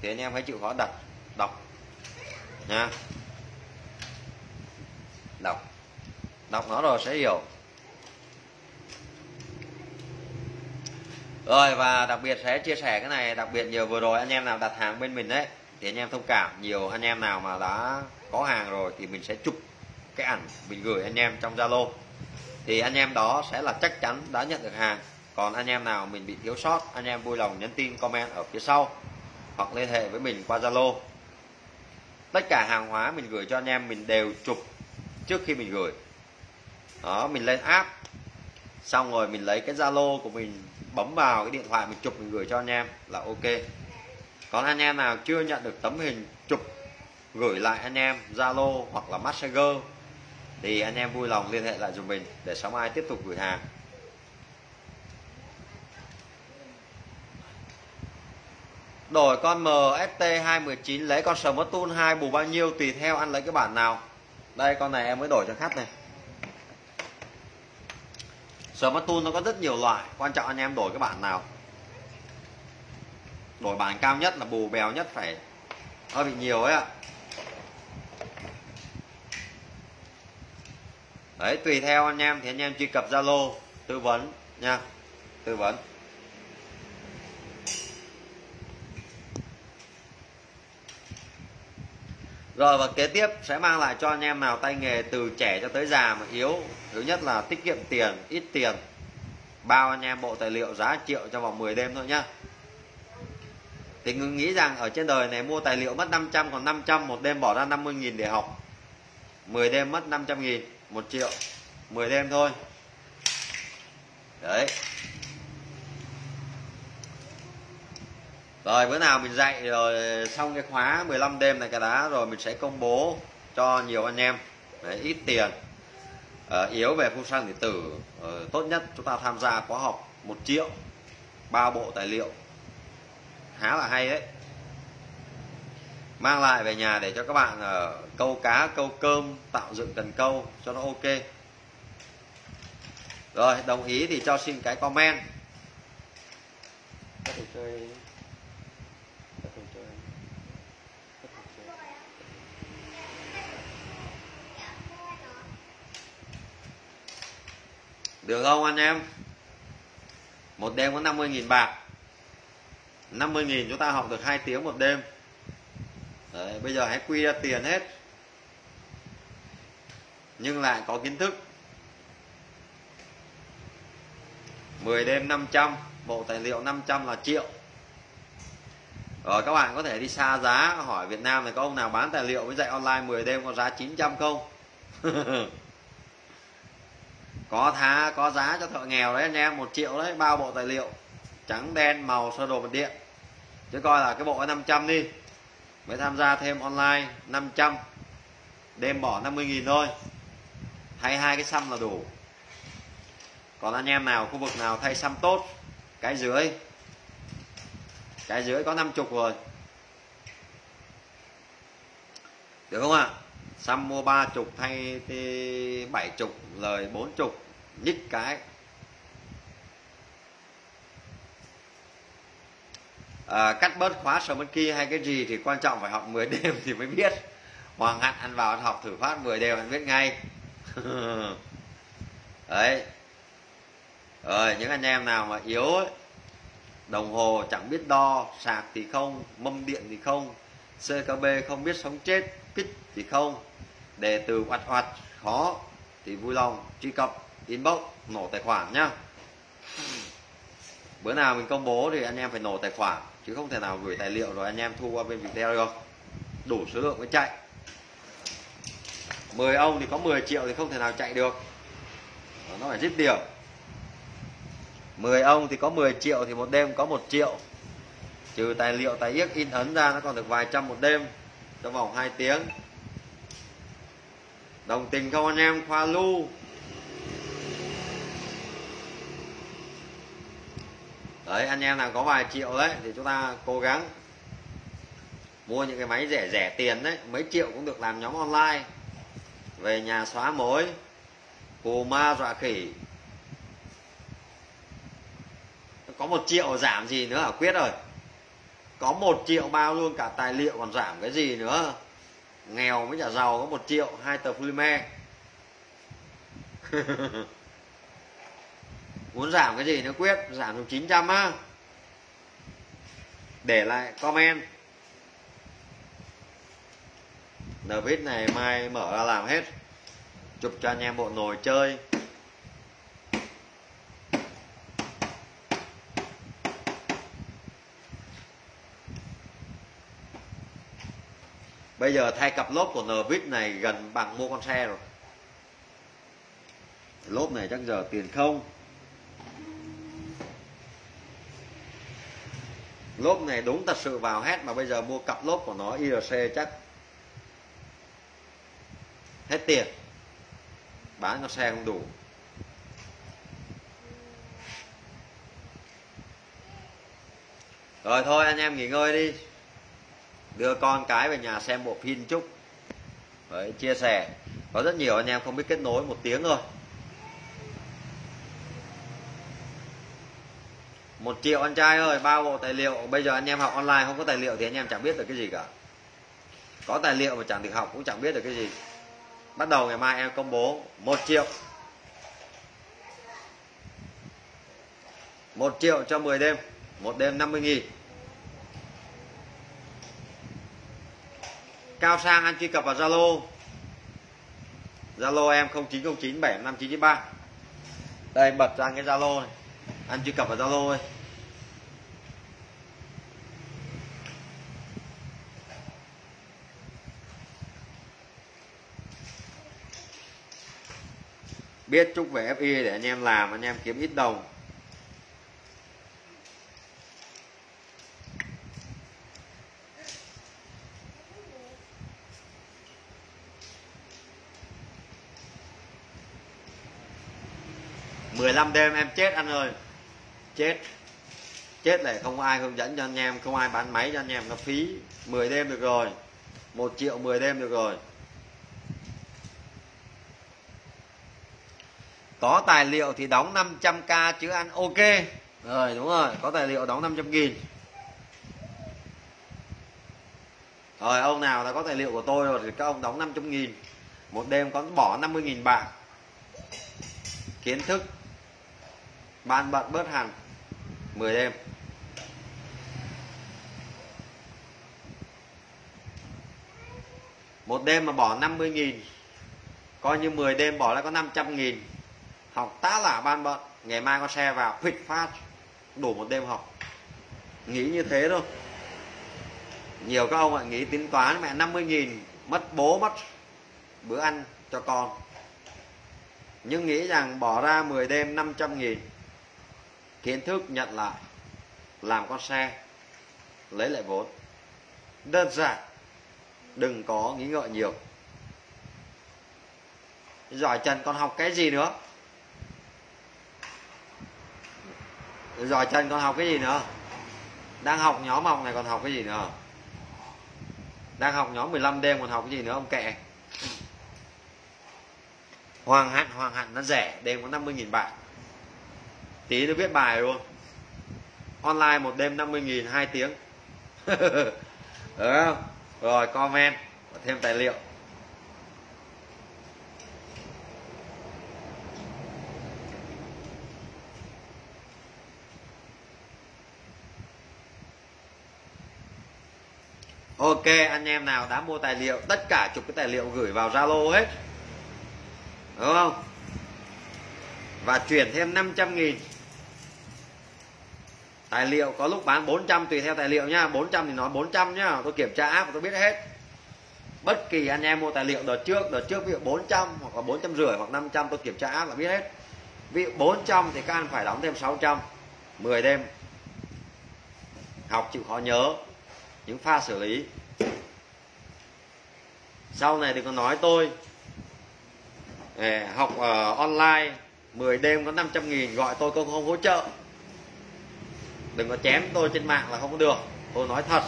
Thì anh em phải chịu khó đặt đọc. Nha. Đọc. Đọc nó rồi sẽ hiểu. Rồi, và đặc biệt sẽ chia sẻ cái này. Đặc biệt nhiều vừa rồi anh em nào đặt hàng bên mình đấy thì anh em thông cảm. Nhiều anh em nào mà đã có hàng rồi thì mình sẽ chụp cái ảnh mình gửi anh em trong Zalo thì anh em đó sẽ là chắc chắn đã nhận được hàng. Còn anh em nào mình bị thiếu sót, anh em vui lòng nhắn tin, comment ở phía sau. Hoặc liên hệ với mình qua Zalo. Tất cả hàng hóa mình gửi cho anh em mình đều chụp trước khi mình gửi. Đó, mình lên app. Xong rồi mình lấy cái Zalo của mình, bấm vào cái điện thoại mình chụp mình gửi cho anh em là ok. Còn anh em nào chưa nhận được tấm hình chụp, gửi lại anh em Zalo hoặc là Messenger thì anh em vui lòng liên hệ lại dùm mình để sáng mai tiếp tục gửi hàng. Đổi con MST 219 lấy con Smart Tool 2 bù bao nhiêu tùy theo ăn lấy cái bản nào. Đây, con này em mới đổi cho khách này. Smart Tool nó có rất nhiều loại, quan trọng anh em đổi cái bản nào. Đổi bản cao nhất là bù bèo nhất phải hơi bị nhiều ấy ạ. Đấy, tùy theo anh em, thì anh em truy cập Zalo, tư vấn nha, tư vấn. Rồi, và kế tiếp sẽ mang lại cho anh em nào tay nghề từ trẻ cho tới già mà yếu. Thứ nhất là tiết kiệm tiền, ít tiền. Bao anh em bộ tài liệu giá triệu trong vòng 10 đêm thôi nhá. Thì ngừng nghĩ rằng ở trên đời này mua tài liệu mất 500 còn 500 một đêm bỏ ra 50.000 để học. 10 đêm mất 500.000 1 triệu 10 đêm thôi. Đấy. Rồi bữa nào mình dạy rồi xong cái khóa 15 đêm này cái đá rồi mình sẽ công bố cho nhiều anh em. Đấy, ít tiền. À, yếu về phun xăng điện tử. À, tốt nhất chúng ta tham gia khóa học một triệu ba bộ tài liệu. Khá là hay đấy. Mang lại về nhà để cho các bạn ở câu cá câu cơm tạo dựng cần câu cho nó ok. Rồi đồng ý thì cho xin cái comment. Các trò chơi. Các trò chơi. Được không anh em? Một đêm có 50.000 bạc. 50.000 chúng ta học được 2 tiếng một đêm. Đấy, bây giờ hãy quy ra tiền hết nhưng lại có kiến thức. 10 đêm 500 bộ tài liệu 500 là triệu. Rồi các bạn có thể đi xa giá, hỏi Việt Nam này có ông nào bán tài liệu với dạy online 10 đêm có giá 900 không? Có thá có giá cho thợ nghèo đấy anh em, một triệu đấy bao bộ tài liệu. Trắng, đen, màu, sơ đồ vật điện. Chứ coi là cái bộ 500 đi, mới tham gia thêm online 500 đêm bỏ 50.000 thôi thay hai cái xăm là đủ. Còn anh em nào khu vực nào thay xăm tốt cái dưới. Cái dưới có 50 rồi. Được không ạ? À? xăm mua ba chục thay bảy chục lời bốn chục nhích cái. À, cắt bớt khóa sờ bên kia hay cái gì thì quan trọng phải học 10 đêm thì mới biết. Hoàng hạn ăn vào ăn học thử phát 10 đêm anh biết ngay. đấy. Rồi những anh em nào mà yếu ấy, đồng hồ chẳng biết đo sạc thì không mâm điện thì không CKB không biết sống chết kích thì không đề từ oặt oặt khó thì vui lòng truy cập inbox nổ tài khoản nhá. Bữa nào mình công bố thì anh em phải nổ tài khoản chứ không thể nào gửi tài liệu rồi anh em thu qua bên Viettel được. Đủ số lượng mới chạy. 10 ông thì có 10 triệu thì không thể nào chạy được. Nó phải dứt điểm. 10 ông thì có 10 triệu thì một đêm có 1 triệu. Trừ tài liệu, tài yếc in ấn ra nó còn được vài trăm một đêm, trong vòng 2 tiếng. Đồng tình không anh em? Khoa lưu đấy, anh em nào có vài triệu đấy thì chúng ta cố gắng mua những cái máy rẻ rẻ tiền đấy. Mấy triệu cũng được làm nhóm online về nhà xóa mối. Cù ma dọa khỉ. Có một triệu giảm gì nữa hả? Quyết rồi, Có một triệu bao luôn cả tài liệu còn giảm cái gì nữa? Nghèo mới trả giàu có một triệu hai tờ polymer Muốn giảm cái gì nữa Quyết? Giảm được 900 á. Để lại comment. David này mai mở ra làm hết. Chụp cho anh em bộ nồi chơi. Bây giờ thay cặp lốp của Nvic này gần bằng mua con xe rồi. Lốp này chắc giờ tiền không. Lốp này đúng thật sự vào hết mà bây giờ mua cặp lốp của nó IRC chắc hết tiền. Bán cho xe không đủ. Rồi thôi anh em nghỉ ngơi đi. Đưa con cái về nhà xem bộ phim chúc Đấy, chia sẻ. Có rất nhiều anh em không biết kết nối một tiếng rồi một triệu anh trai ơi bao bộ tài liệu. Bây giờ anh em học online không có tài liệu thì anh em chẳng biết được cái gì cả. Có tài liệu mà chẳng được học cũng chẳng biết được cái gì bắt đầu ngày mai em công bố 1 triệu. 1 triệu cho 10 đêm, một đêm 50 nghìn. Cao sang, anh truy cập vào Zalo. Zalo em 0909 75993 Đây, bật ra cái Zalo này. Anh truy cập vào Zalo ơi biết chút về FI để anh em làm, anh em kiếm ít đồng. mười lăm đêm em chết anh ơi. Chết. Chết lại không ai hướng dẫn cho anh em, không ai bán máy cho anh em, nó phí. 10 đêm được rồi. Một triệu 10 đêm được rồi. Có tài liệu thì đóng 500k chứ ăn ok. Rồi, đúng rồi, có tài liệu đóng 500 nghìn. Rồi, ông nào đã có tài liệu của tôi rồi thì các ông đóng 500 nghìn. Một đêm có bỏ 50 nghìn bạc. Kiến thức. Ban bận bớt hẳn. 10 đêm. Một đêm mà bỏ 50 nghìn, coi như 10 đêm bỏ lại có 500 nghìn học tá lả ban bận, ngày mai con xe vào phịch phát đủ một đêm học. Nghĩ như thế thôi. Nhiều các ông ạ, nghĩ tính toán, mẹ 50 nghìn, mất bố, mất bữa ăn cho con. Nhưng nghĩ rằng bỏ ra 10 đêm 500 nghìn, kiến thức nhận lại, làm con xe, lấy lại vốn. Đơn giản, đừng có nghĩ ngợi nhiều. Giỏi trần còn học cái gì nữa? Giỏi chân còn học cái gì nữa? Đang học nhóm học này còn học cái gì nữa? Đang học nhóm 15 đêm còn học cái gì nữa, ông kệ. Hoàng hạn hoàng hạn nó rẻ, đêm có 50.000 bạn tí nó viết bài luôn. Online một đêm 50.000 hai tiếng. Đúng không? rồi, comment và thêm tài liệu. Ok, anh em nào đã mua tài liệu, tất cả chụp cái tài liệu gửi vào zalo hết. Đúng không? Và chuyển thêm 500 nghìn. Tài liệu có lúc bán 400 tùy theo tài liệu nha. 400 thì nói 400 nhá. Tôi kiểm tra app tôi biết hết. Bất kỳ anh em mua tài liệu đợt trước đợt trước ví dụ 400 hoặc là 400 rưỡi hoặc 500 tôi kiểm tra app là biết hết. Ví dụ 400 thì các anh phải đóng thêm 600 10 đêm học chịu khó nhớ những pha xử lý. Sau này thì có nói tôi ờ, học ở online 10 đêm có 500 nghìn, gọi tôi tôi không hỗ trợ. Đừng có chém tôi trên mạng là không có được, tôi nói thật.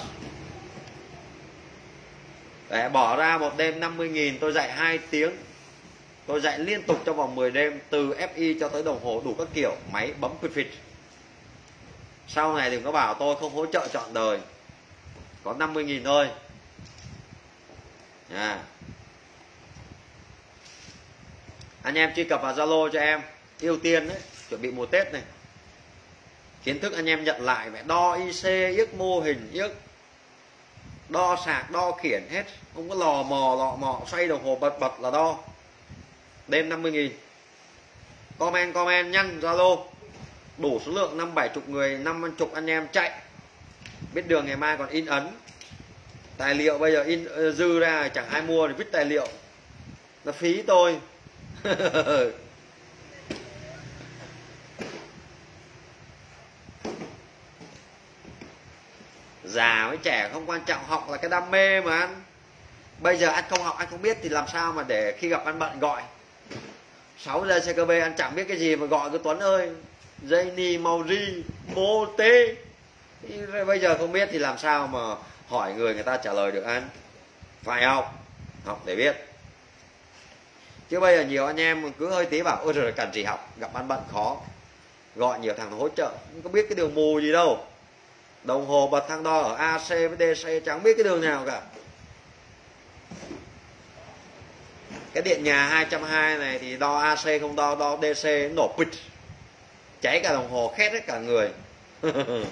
Để bỏ ra một đêm 50 nghìn, tôi dạy hai tiếng. Tôi dạy liên tục trong vòng 10 đêm, từ FI cho tới đồng hồ đủ các kiểu, máy bấm quick phịch. sau này đừng có bảo tôi không hỗ trợ chọn đời có 50.000 thôi. À. anh em truy cập vào Zalo cho em. Ưu tiên đấy, chuẩn bị mùa Tết này. Kiến thức anh em nhận lại phải đo IC yếc mô hình yếc đo sạc, đo khiển hết. Không có lò mò, lọ mọ, xoay đồng hồ bật bật là đo. Đêm 50 nghìn. Comment comment nhanh, Zalo. Đủ số lượng năm bảy chục người, năm chục anh em chạy biết đường ngày mai còn in ấn. Tài liệu bây giờ in ờ, dư ra, chẳng ai mua thì vứt tài liệu. Nó phí tôi. Già với trẻ không quan trọng, học là cái đam mê mà anh bây giờ anh không học anh không biết thì làm sao mà để khi gặp anh bận gọi. 6 giờ CKB anh chẳng biết cái gì mà gọi cái Tuấn ơi. Dây ni màu ri mô tê bây giờ không biết thì làm sao mà hỏi người người ta trả lời được anh? Phải học học để biết. Chứ bây giờ nhiều anh em cứ hơi tí bảo, ôi, rồi cần gì học? Gặp anh bận khó. Gọi nhiều thằng hỗ trợ, không có biết cái đường mù gì đâu. Đồng hồ bật thang đo ở AC với DC chẳng biết cái đường nào cả. Cái điện nhà 220 này thì đo AC không đo đo DC nổ pịch cháy cả đồng hồ, khét hết cả người.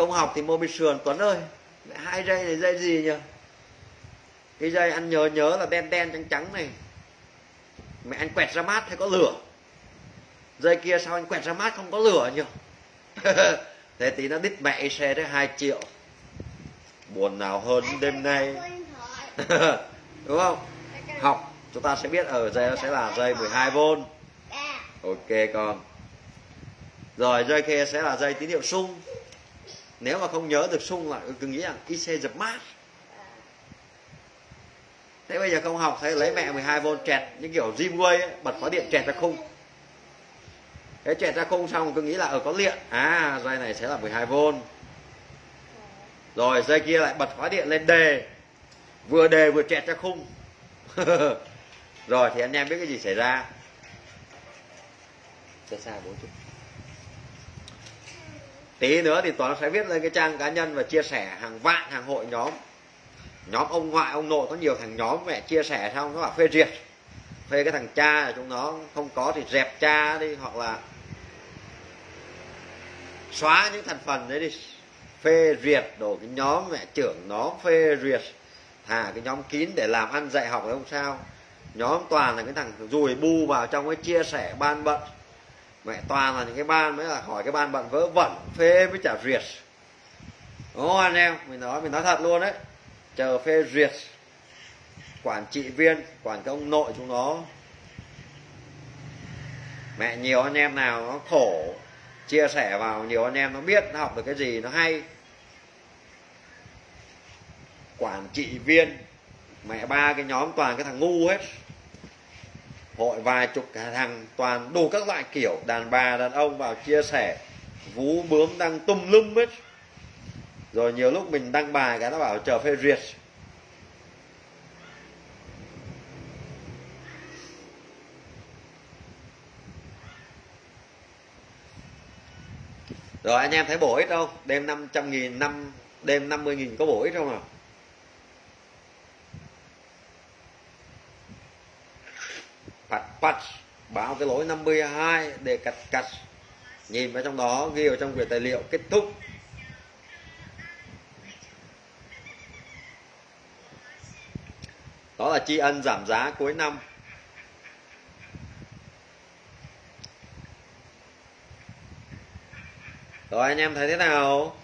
không học thì mua bị sườn Tuấn ơi. Hai dây này dây gì nhỉ? Cái dây anh nhớ nhớ là đen đen trắng trắng này. Mẹ anh quẹt ra mát hay có lửa? Dây kia sao anh quẹt ra mát không có lửa nhỉ? Thế tí nó đít mẹ xe tới 2 triệu. Buồn nào hơn đêm nay. đúng không? học chúng ta sẽ biết ở dây nó sẽ là dây 12V ok con. Rồi dây kia sẽ là dây tín hiệu sung nếu mà không nhớ được sung là cứ nghĩ rằng IC dập mát. Thế bây giờ không học, thấy lấy mẹ 12V chẹt những kiểu Jimway bật khóa điện chẹt ra khung. Cái chẹt ra khung xong cứ nghĩ là ở có điện. À dây này sẽ là 12V rồi, dây kia lại bật khóa điện lên đề vừa đề vừa chẹt ra khung. Rồi, thì anh em biết cái gì xảy ra? Xa xa bốn chút tí nữa thì Tuấn sẽ viết lên cái trang cá nhân và chia sẻ hàng vạn, hàng hội nhóm. Nhóm ông ngoại, ông nội, có nhiều thằng nhóm mẹ chia sẻ xong nó bảo phê duyệt, phê cái thằng cha là chúng nó, không có thì dẹp cha đi, hoặc là xóa những thành phần đấy đi. Phê duyệt đổ cái nhóm mẹ trưởng nó phê duyệt, thả cái nhóm kín để làm ăn dạy học không sao. Nhóm toàn là cái thằng rùi bu vào trong cái chia sẻ ban bận mẹ toàn là những cái ban mới là hỏi cái ban bạn vỡ vẩn, phê với trả duyệt đúng anh em? Mình nói mình nói thật luôn đấy. Chờ phê duyệt quản trị viên, quản công nội chúng nó. Mẹ nhiều anh em nào nó khổ chia sẻ vào, nhiều anh em nó biết, nó học được cái gì, nó hay. Quản trị viên, mẹ ba cái nhóm toàn cái thằng ngu hết hội vài chục thằng toàn đủ các loại kiểu. Đàn bà, đàn ông vào chia sẻ, vú bướm đang tum lum hết rồi nhiều lúc mình đăng bài, cái nó bảo chờ phê duyệt. Rồi anh em thấy bổ ích không? Đêm 500 nghìn, năm, đêm 50 nghìn có bổ ích không nào phạt patch báo cái lỗi 52 để cắt cắt nhìn vào trong đó, ghi vào trong quyển tài liệu, kết thúc. Đó là tri ân giảm giá cuối năm. Rồi, anh em thấy thế nào?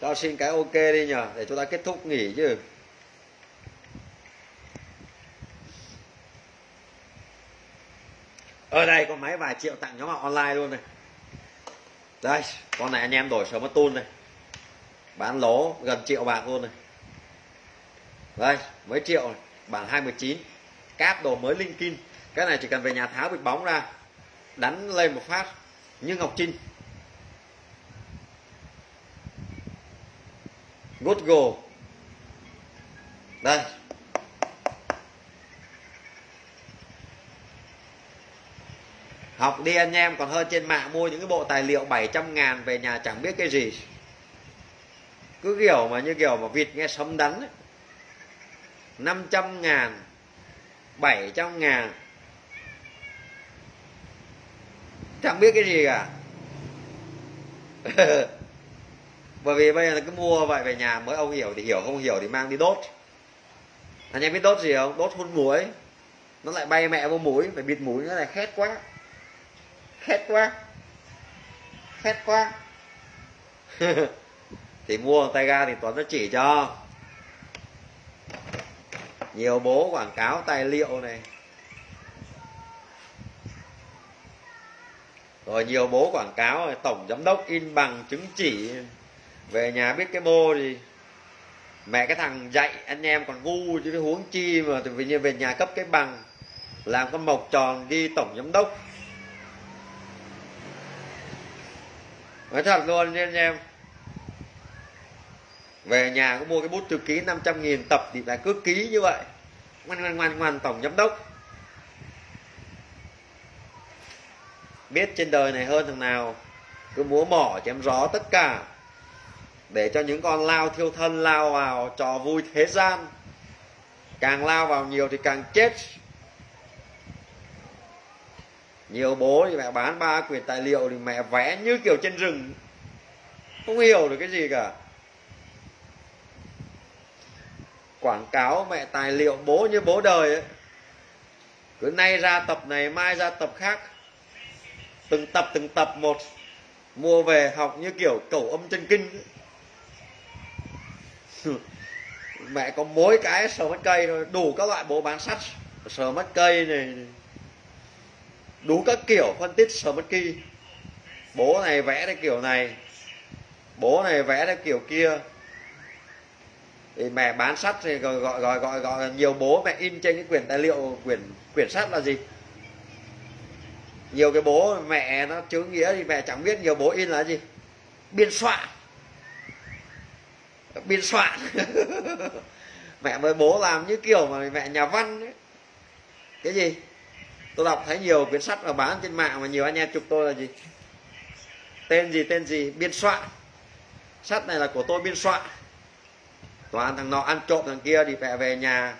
Cho xin cái ok đi nhờ, để chúng ta kết thúc nghỉ chứ. Ở đây có máy vài triệu tặng nhóm học online luôn này. Đây con này anh em đổi sớm mất tun này. Bán lố gần triệu bạc luôn này. Đây mấy triệu này. bản 219 cáp đồ mới linh kim, cái này chỉ cần về nhà tháo bịch bóng ra đánh lên một phát. Như ngọc trinh. Good go. Đây. Học đi anh em, còn hơn trên mạng mua những cái bộ tài liệu 700 ngàn về nhà chẳng biết cái gì. Cứ kiểu mà như kiểu mà vịt nghe sấm đắn ấy. 500 ngàn 700 ngàn. Chẳng biết cái gì cả. Bởi vì bây giờ cứ mua vậy về nhà, mới ông hiểu thì hiểu, không hiểu thì mang đi đốt. Anh em biết đốt gì không? Đốt hun muối. Nó lại bay mẹ vô mũi phải bịt mũi nó lại khét quá khét quá. Khét quá. Thì mua tay ga thì tuấn nó chỉ cho. Nhiều bố quảng cáo tài liệu này. Rồi nhiều bố quảng cáo này, tổng giám đốc in bằng chứng chỉ. Về nhà biết cái mô thì mẹ cái thằng dạy anh em còn ngu chứ huống chi mà vì như về nhà cấp cái bằng làm con mộc tròn ghi tổng giám đốc. Nói thật luôn nha anh em. Về nhà có mua cái bút thư ký 500 nghìn tập thì lại cứ ký như vậy. Ngoan ngoan ngoan ngoan, tổng giám đốc. Biết trên đời này hơn thằng nào, cứ múa mỏ chém gió tất cả. Để cho những con lao thiêu thân, lao vào trò vui thế gian. Càng lao vào nhiều thì càng chết nhiều bố thì mẹ bán ba quyển tài liệu thì mẹ vẽ như kiểu trên rừng. Không hiểu được cái gì cả. Quảng cáo mẹ tài liệu, bố như bố đời ấy. Cứ nay ra tập này, mai ra tập khác. Từng tập từng tập một. Mua về học như kiểu cẩu âm chân kinh. Mẹ có mỗi cái sờ mất cây thôi. Đủ các loại, bố bán sắt, sờ mất cây này đủ các kiểu phân tích Smoky kỳ. Bố này vẽ theo kiểu này bố này vẽ theo kiểu kia. Thì mẹ bán sắt thì gọi gọi gọi gọi, gọi nhiều bố mẹ in trên cái quyển tài liệu quyển quyển sắt là gì? Nhiều cái bố mẹ nó chữ nghĩa thì mẹ chẳng biết nhiều bố in là gì. Biên soạn. Biên soạn. Mẹ với bố làm như kiểu mà mẹ nhà văn ấy. Cái gì? Tôi đọc thấy nhiều quyển sách mà bán trên mạng mà nhiều anh em chụp tôi là gì? Tên gì tên gì? Biên soạn. Sách này là của tôi biên soạn. Toàn thằng nọ ăn trộm thằng kia thì mẹ về nhà,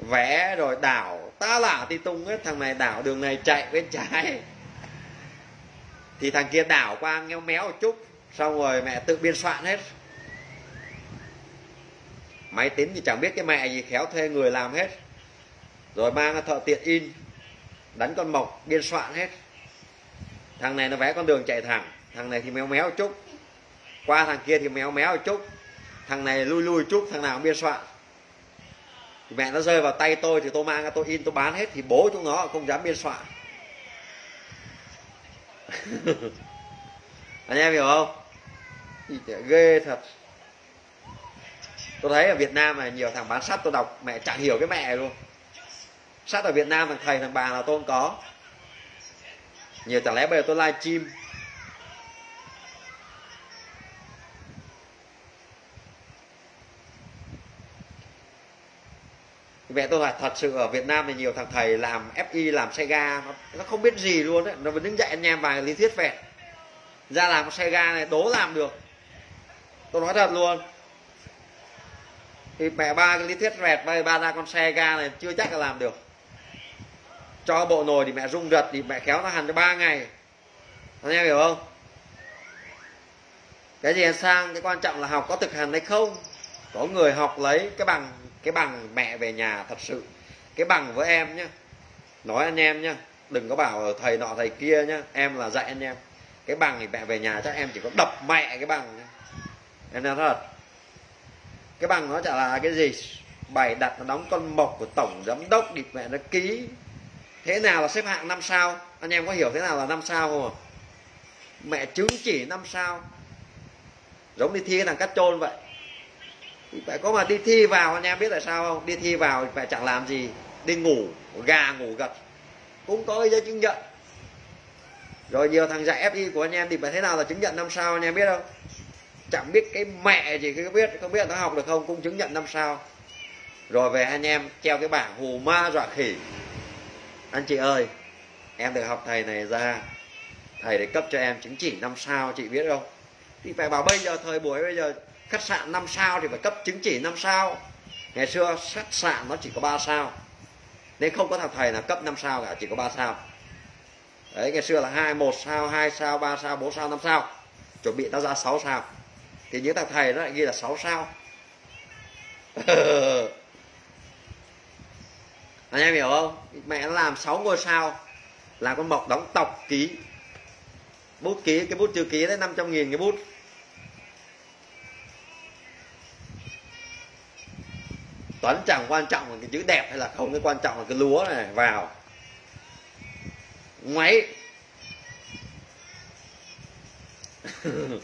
vẽ rồi đảo. Ta lả thì tung hết thằng này đảo đường này chạy bên trái. Thì thằng kia đảo qua ngheo méo một chút, xong rồi mẹ tự biên soạn hết. Máy tính thì chẳng biết cái mẹ gì, khéo thuê người làm hết. Rồi mang thợ tiện in đánh con mộc biên soạn hết. Thằng này nó vẽ con đường chạy thẳng. Thằng này thì méo méo chút. Qua thằng kia thì méo méo chút. Thằng này lui lui chút, thằng nào cũng biên soạn. Thì mẹ nó rơi vào tay tôi thì tôi mang ra, tôi in, tôi bán hết thì bố chúng nó không dám biên soạn. Anh em hiểu không? Ghê thật. Tôi thấy ở Việt Nam này nhiều thằng bán sắt, tôi đọc mẹ chẳng hiểu cái mẹ luôn sát ở Việt Nam thằng thầy thằng bà là tôi không có. Nhiều chẳng lẽ bây giờ tôi live stream? Mẹ tôi là thật sự ở Việt Nam thì nhiều thằng thầy làm FI làm xe ga nó, nó không biết gì luôn đấy. Nó vẫn đứng dạy anh em vài lý thuyết vẹt ra làm xe ga này đố làm được. Tôi nói thật luôn. Thì mẹ ba cái lý thuyết vẹt và ba ra con xe ga này chưa chắc là làm được cho bộ nồi thì mẹ rung rật thì mẹ kéo nó hẳn cho ba ngày. Anh em hiểu không? Cái gì sang, cái quan trọng là học có thực hành hay không? Có người học lấy cái bằng cái bằng mẹ về nhà thật sự. Cái bằng với em nhá. Nói anh em nhá, đừng có bảo thầy nọ thầy kia nhá, em là dạy anh em. Cái bằng thì mẹ về nhà chắc em chỉ có đập mẹ cái bằng nhá. em nói thật. Cái bằng nó chả là cái gì. Bày đặt nó đóng con mộc của tổng giám đốc địt mẹ nó ký thế nào là xếp hạng năm sao? Anh em có hiểu thế nào là năm sao không à? mẹ chứng chỉ năm sao. Giống đi thi cái thằng cắt trôn vậy. Phải có mà đi thi vào, anh em biết tại sao không? Đi thi vào phải chẳng làm gì. Đi ngủ, gà ngủ gật. Cũng có giấy chứng nhận. Rồi nhiều thằng dạy fi của anh em thì phải thế nào là chứng nhận năm sao anh em biết không? Chẳng biết cái mẹ gì cái biết không biết nó học được không cũng chứng nhận năm sao. Rồi về anh em treo cái bảng hù ma dọa khỉ anh chị ơi, em được học thầy này ra. Thầy để cấp cho em chứng chỉ năm sao, chị biết không? Thì phải bảo bây giờ, thời buổi bây giờ, khách sạn năm sao thì phải cấp chứng chỉ năm sao. Ngày xưa, khách sạn nó chỉ có 3 sao. Nên không có thằng thầy nào cấp 5 sao cả, chỉ có 3 sao. Đấy, ngày xưa là hai, một sao, hai sao, ba sao, bốn sao, năm sao. Chuẩn bị nó ra 6 sao. Thì những thằng thầy nó lại ghi là 6 sao. anh em hiểu không? Mẹ nó làm 6 ngôi sao, là con mộc đóng tọc ký. Bút ký, cái bút chữ ký đấy 500 nghìn cái bút. Toán chẳng quan trọng là cái chữ đẹp hay là không, cái quan trọng là cái lúa này, vào. Ngoáy.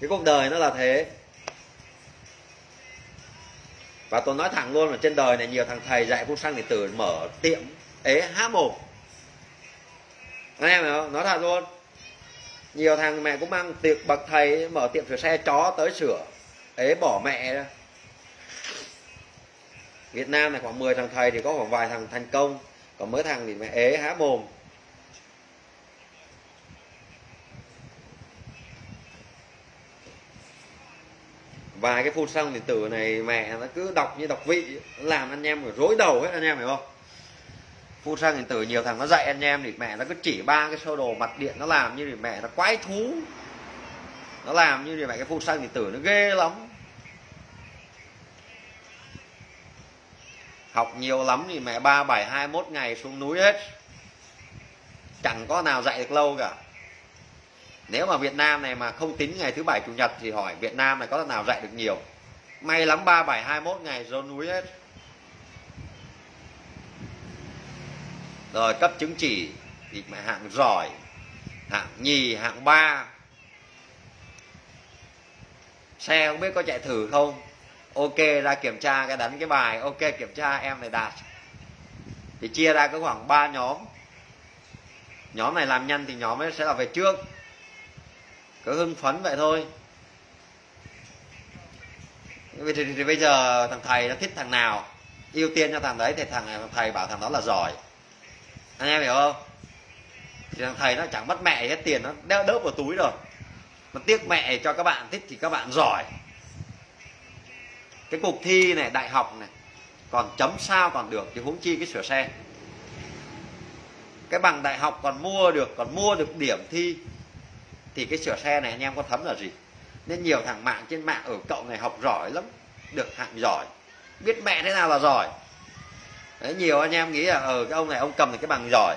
Cái cuộc đời nó là thế và tôi nói thẳng luôn là trên đời này nhiều thằng thầy dạy phun xăng điện tử mở tiệm ế há mồm anh em hiểu không? Nói thật luôn. Nhiều thằng mẹ cũng mang tiệc bậc thầy mở tiệm sửa xe chó tới sửa. Ế bỏ mẹ ra. Việt Nam này khoảng 10 thằng thầy thì có khoảng vài thằng thành công. Còn mấy thằng thì mẹ ế há mồm và cái phun xăng điện tử này mẹ nó cứ đọc như đọc vị làm anh em phải rối đầu hết anh em, hiểu không? Phun xăng điện tử nhiều thằng nó dạy anh em thì mẹ nó cứ chỉ ba cái sơ đồ mặt điện nó làm như thì mẹ nó quái thú. Nó làm như thì mẹ cái phun xăng điện tử nó ghê lắm. Học nhiều lắm thì mẹ ba, bảy, hai, mốt ngày xuống núi hết. Chẳng có nào dạy được lâu cả nếu mà Việt Nam này mà không tính ngày thứ bảy, chủ nhật thì hỏi Việt Nam này có nào dạy được nhiều. May lắm ba bảy hai mốt ngày dồn núi hết. Rồi, cấp chứng chỉ thì mẹ hạng giỏi, hạng nhì, hạng ba. Xe không biết có chạy thử không? Ok, ra kiểm tra cái đánh cái bài. Ok, kiểm tra em này đạt. Thì chia ra có khoảng 3 nhóm. Nhóm này làm nhanh thì nhóm ấy sẽ là về trước cứ hưng phấn vậy thôi. Thì, thì, thì bây giờ thằng thầy nó thích thằng nào ưu tiên cho thằng đấy thì thằng, thằng thầy bảo thằng đó là giỏi. Anh em hiểu không? Thì thằng thầy nó chẳng mất mẹ hết tiền nó đỡ đớp vào túi rồi. Mà tiếc mẹ cho các bạn thích thì các bạn giỏi. Cái cuộc thi này đại học này còn chấm sao còn được thì huống chi cái sửa xe. Cái bằng đại học còn mua được còn mua được điểm thi thì cái sửa xe này anh em có thấm là gì? Nên nhiều thằng mạng trên mạng ở cậu này học giỏi lắm được hạng giỏi. Biết mẹ thế nào là giỏi. Đấy, nhiều anh em nghĩ là ở cái ông này ông cầm được cái bằng giỏi.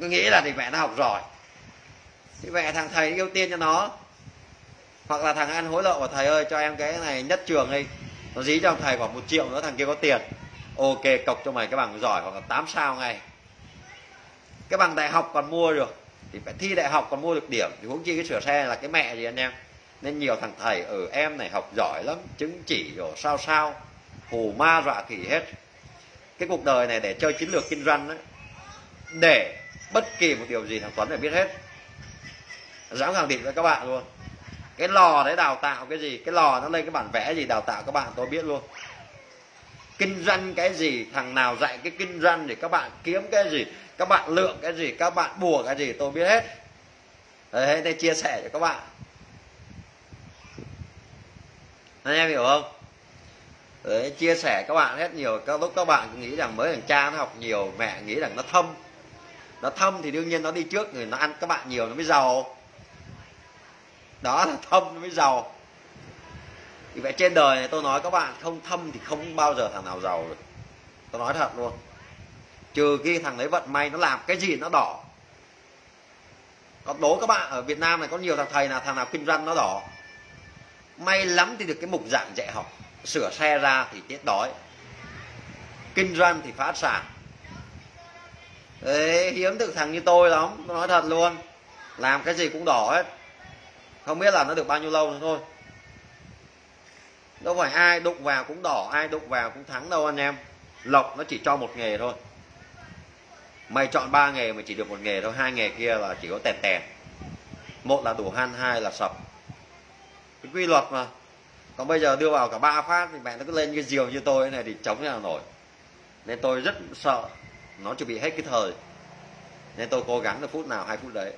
Cứ nghĩ là thì mẹ nó học giỏi. Thì mẹ thằng thầy ưu tiên cho nó. Hoặc là thằng ăn hối lộ và thầy ơi cho em cái này nhất trường đi. Nó dí cho thầy khoảng một triệu nữa thằng kia có tiền. Ok cọc cho mày cái bằng giỏi hoặc là 8 sao ngay. Cái bằng đại học còn mua được thì phải thi đại học còn mua được điểm. Thì huống chi cái sửa xe là cái mẹ gì anh em. Nên nhiều thằng thầy ở em này học giỏi lắm chứng chỉ rồi sao sao hù ma dọa khỉ hết. Cái cuộc đời này để chơi chiến lược kinh doanh ấy, để bất kỳ một điều gì thằng Tuấn phải biết hết. Dám khẳng định với các bạn luôn. Cái lò đấy đào tạo cái gì cái lò nó lên cái bản vẽ gì đào tạo các bạn tôi biết luôn. Kinh doanh cái gì thằng nào dạy cái kinh doanh thì các bạn kiếm cái gì? Các bạn lượng cái gì các bạn bùa cái gì tôi biết hết. Đấy đây chia sẻ cho các bạn. Anh em hiểu không? Đấy, chia sẻ các bạn hết nhiều. Các lúc các bạn nghĩ rằng mới thằng cha nó học nhiều mẹ nghĩ rằng nó thâm. Nó thâm thì đương nhiên nó đi trước người nó ăn các bạn nhiều nó mới giàu. Đó là thâm nó mới giàu. Vì vậy trên đời này tôi nói các bạn không thâm thì không bao giờ thằng nào giàu được. Tôi nói thật luôn trừ khi thằng đấy vận may nó làm cái gì nó đỏ. Còn đố các bạn ở Việt Nam này có nhiều thằng thầy là thằng nào kinh doanh nó đỏ. May lắm thì được cái mục dạng dạy học. Sửa xe ra thì chết đói. Kinh doanh thì phá sản. Đấy, hiếm được thằng như tôi lắm. Nói thật luôn. Làm cái gì cũng đỏ hết. Không biết là nó được bao nhiêu lâu nữa thôi. Đâu phải ai đụng vào cũng đỏ ai đụng vào cũng thắng đâu anh em. Lộc nó chỉ cho một nghề thôi mày chọn ba nghề mà chỉ được một nghề thôi hai nghề kia là chỉ có tèn tèn một là đủ han hai là sập. Cái quy luật mà. Còn bây giờ đưa vào cả ba phát thì mẹ nó cứ lên cái diều như tôi này thì chống như nào nổi. Nên tôi rất sợ nó chuẩn bị hết cái thời. Nên tôi cố gắng được phút nào hai phút đấy.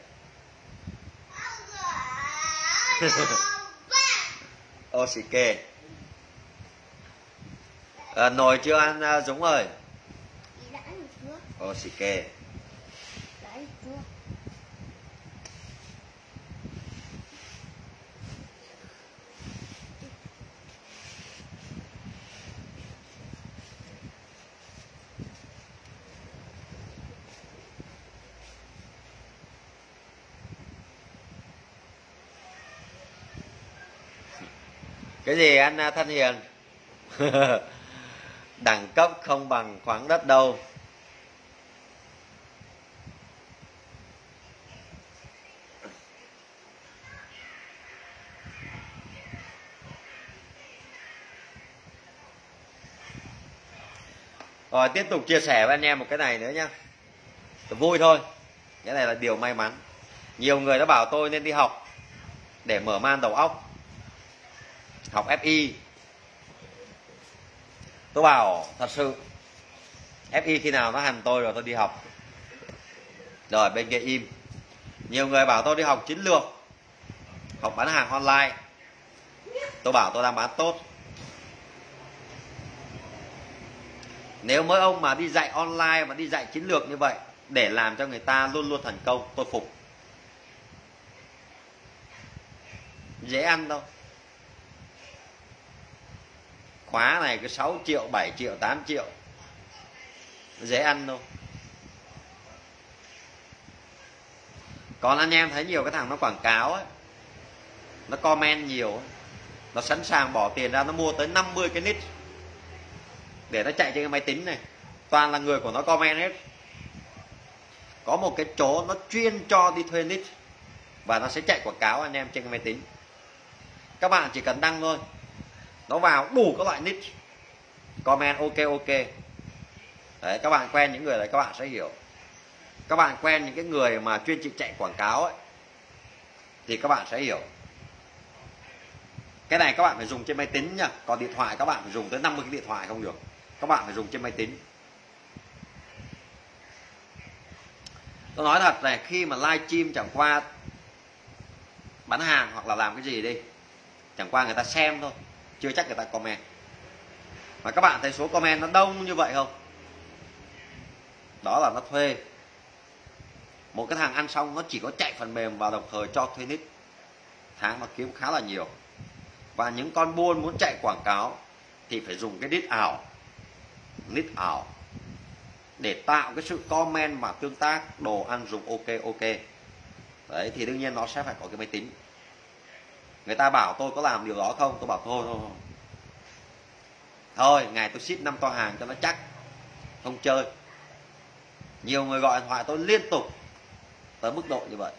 Ô xì kê. À, nồi chưa ăn giống dũng ơi? Ô xì kê cái gì anh thân hiền? Đẳng cấp không bằng khoáng đất đâu rồi, tiếp tục chia sẻ với anh em một cái này nữa nhá. Vui thôi. Cái này là điều may mắn. Nhiều người đã bảo tôi nên đi học để mở man đầu óc. Học FI tôi bảo, thật sự FI khi nào nó hành tôi rồi tôi đi học. Rồi, bên kia im. Nhiều người bảo tôi đi học chiến lược, học bán hàng online. Tôi bảo tôi đang bán tốt. Nếu mấy ông mà đi dạy online mà đi dạy chiến lược như vậy để làm cho người ta luôn luôn thành công, tôi phục. Dễ ăn đâu. Khóa này cứ 6 triệu 7 triệu 8 triệu. Dễ ăn đâu. Còn anh em thấy nhiều cái thằng nó quảng cáo ấy nó comment nhiều ấy. nó sẵn sàng bỏ tiền ra, nó mua tới 50 cái nick để nó chạy trên cái máy tính này. Toàn là người của nó comment hết. Có một cái chỗ nó chuyên cho đi thuê nick. Và nó sẽ chạy quảng cáo anh em trên cái máy tính. Các bạn chỉ cần đăng thôi. Nó vào đủ các loại nick. Comment ok ok. Đấy, các bạn quen những người đấy, các bạn sẽ hiểu. Các bạn quen những cái người mà chuyên chịu chạy quảng cáo ấy, thì các bạn sẽ hiểu. Cái này các bạn phải dùng trên máy tính nha. Còn điện thoại các bạn phải dùng tới 50 cái điện thoại không được các bạn phải dùng trên máy tính. Tôi nói thật này, khi mà live stream chẳng qua bán hàng hoặc là làm cái gì đi, chẳng qua người ta xem thôi, chưa chắc người ta comment. Mà các bạn thấy số comment nó đông như vậy không? Đó là nó thuê. Một cái thằng ăn xong nó chỉ có chạy phần mềm và đồng thời cho thuê nick. Tháng nó kiếm khá là nhiều. Và những con buôn muốn chạy quảng cáo thì phải dùng cái nick ảo nít ảo để tạo cái sự comment mà tương tác, đồ ăn dùng ok ok. Đấy, thì đương nhiên nó sẽ phải có cái máy tính. Người ta bảo tôi có làm điều đó không? Tôi bảo thôi thôi thôi. Ngày tôi ship năm to hàng cho nó chắc. Không chơi. Nhiều người gọi điện thoại tôi liên tục tới mức độ như vậy.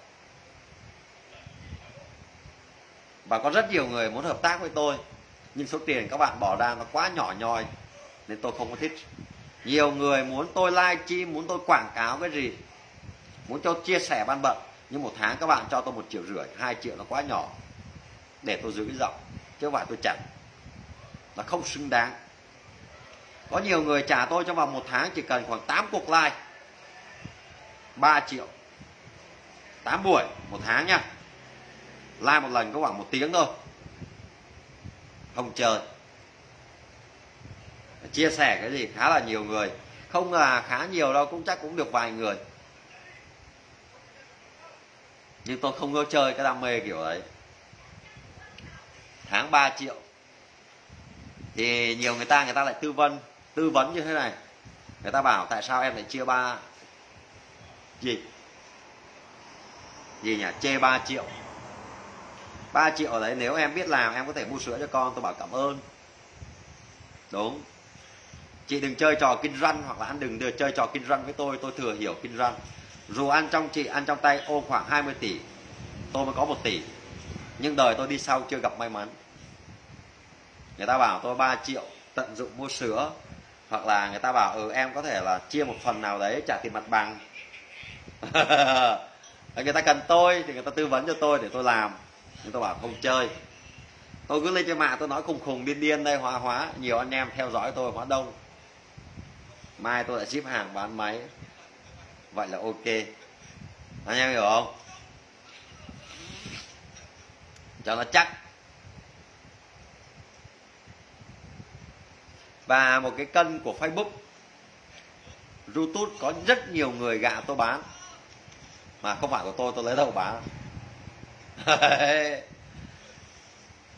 Và có rất nhiều người muốn hợp tác với tôi, nhưng số tiền các bạn bỏ ra nó quá nhỏ nhoi nên tôi không có thích. Nhiều người muốn tôi live stream, muốn tôi quảng cáo cái gì, muốn cho chia sẻ ban bận. Nhưng một tháng các bạn cho tôi một triệu rưỡi, hai triệu nó quá nhỏ để tôi giữ cái giọng, chứ không phải tôi chẳng là không xứng đáng. Có nhiều người trả tôi trong vòng một tháng chỉ cần khoảng 8 cuộc like 3 triệu. 8 buổi một tháng nha. Like một lần có khoảng một tiếng thôi. Không chơi chia sẻ cái gì, khá là nhiều người. Không là khá nhiều đâu, cũng chắc cũng được vài người. Nhưng tôi không có chơi cái đam mê kiểu ấy. Tháng 3 triệu. Thì nhiều người ta người ta lại tư vấn tư vấn như thế này. Người ta bảo tại sao em lại chia ba gì? Gì nhỉ? Chê 3 triệu. 3 triệu ở đấy, nếu em biết làm, em có thể mua sữa cho con, tôi bảo cảm ơn. Đúng chị đừng chơi trò kinh doanh hoặc là anh đừng được chơi trò kinh doanh với tôi tôi thừa hiểu kinh doanh dù ăn trong chị ăn trong tay ôm khoảng 20 tỷ, tôi mới có một tỷ. Nhưng đời tôi đi sau chưa gặp may mắn. Người ta bảo tôi 3 triệu tận dụng mua sữa. Hoặc là người ta bảo ừ em có thể là chia một phần nào đấy trả tiền mặt bằng. Người ta cần tôi thì người ta tư vấn cho tôi để tôi làm. Nhưng tôi bảo không chơi. Tôi cứ lên trên mạng tôi nói khùng khùng điên điên đây, hóa hóa. Nhiều anh em theo dõi tôi, hóa đông mai tôi lại ship hàng bán máy. Vậy là ok. Anh em hiểu không? Cho nó chắc. Và một cái cân của Facebook. YouTube có rất nhiều người gạ tôi bán. Mà không phải của tôi tôi lấy đâu bán.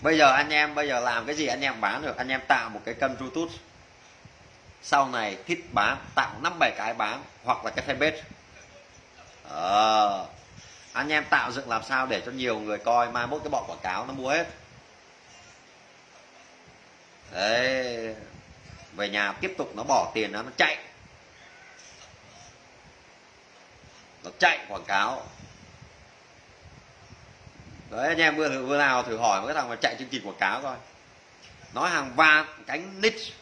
Bây giờ anh em, bây giờ làm cái gì anh em bán được? Anh em tạo một cái cân youtube sau này thích bán tạo năm bảy cái bán hoặc là cái fanpage. À, anh em tạo dựng làm sao để cho nhiều người coi mai mốt cái bọn quảng cáo nó mua hết. Đấy. Về nhà tiếp tục nó bỏ tiền nó nó chạy. Nó chạy quảng cáo. Đấy anh em vừa vừa nào thử hỏi một cái thằng mà chạy chương trình quảng cáo coi. Nói hàng vạn cánh niche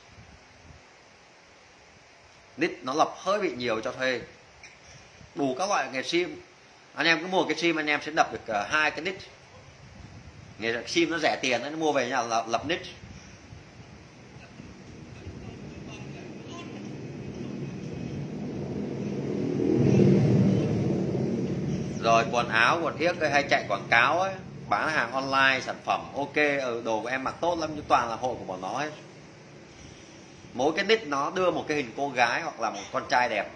nít nó lập hơi bị nhiều cho thuê. Đủ các loại nghề sim. Anh em cứ mua cái sim anh em sẽ đập được ờ, hai cái nít. Nghề sim nó rẻ tiền nó mua về nhà lập, lập nít. Rồi quần áo quần yếc hay chạy quảng cáo ấy. Bán hàng online sản phẩm ok ở đồ của em mặc tốt lắm nhưng toàn là hội của bọn nó hết mỗi cái nick nó đưa một cái hình cô gái hoặc là một con trai đẹp.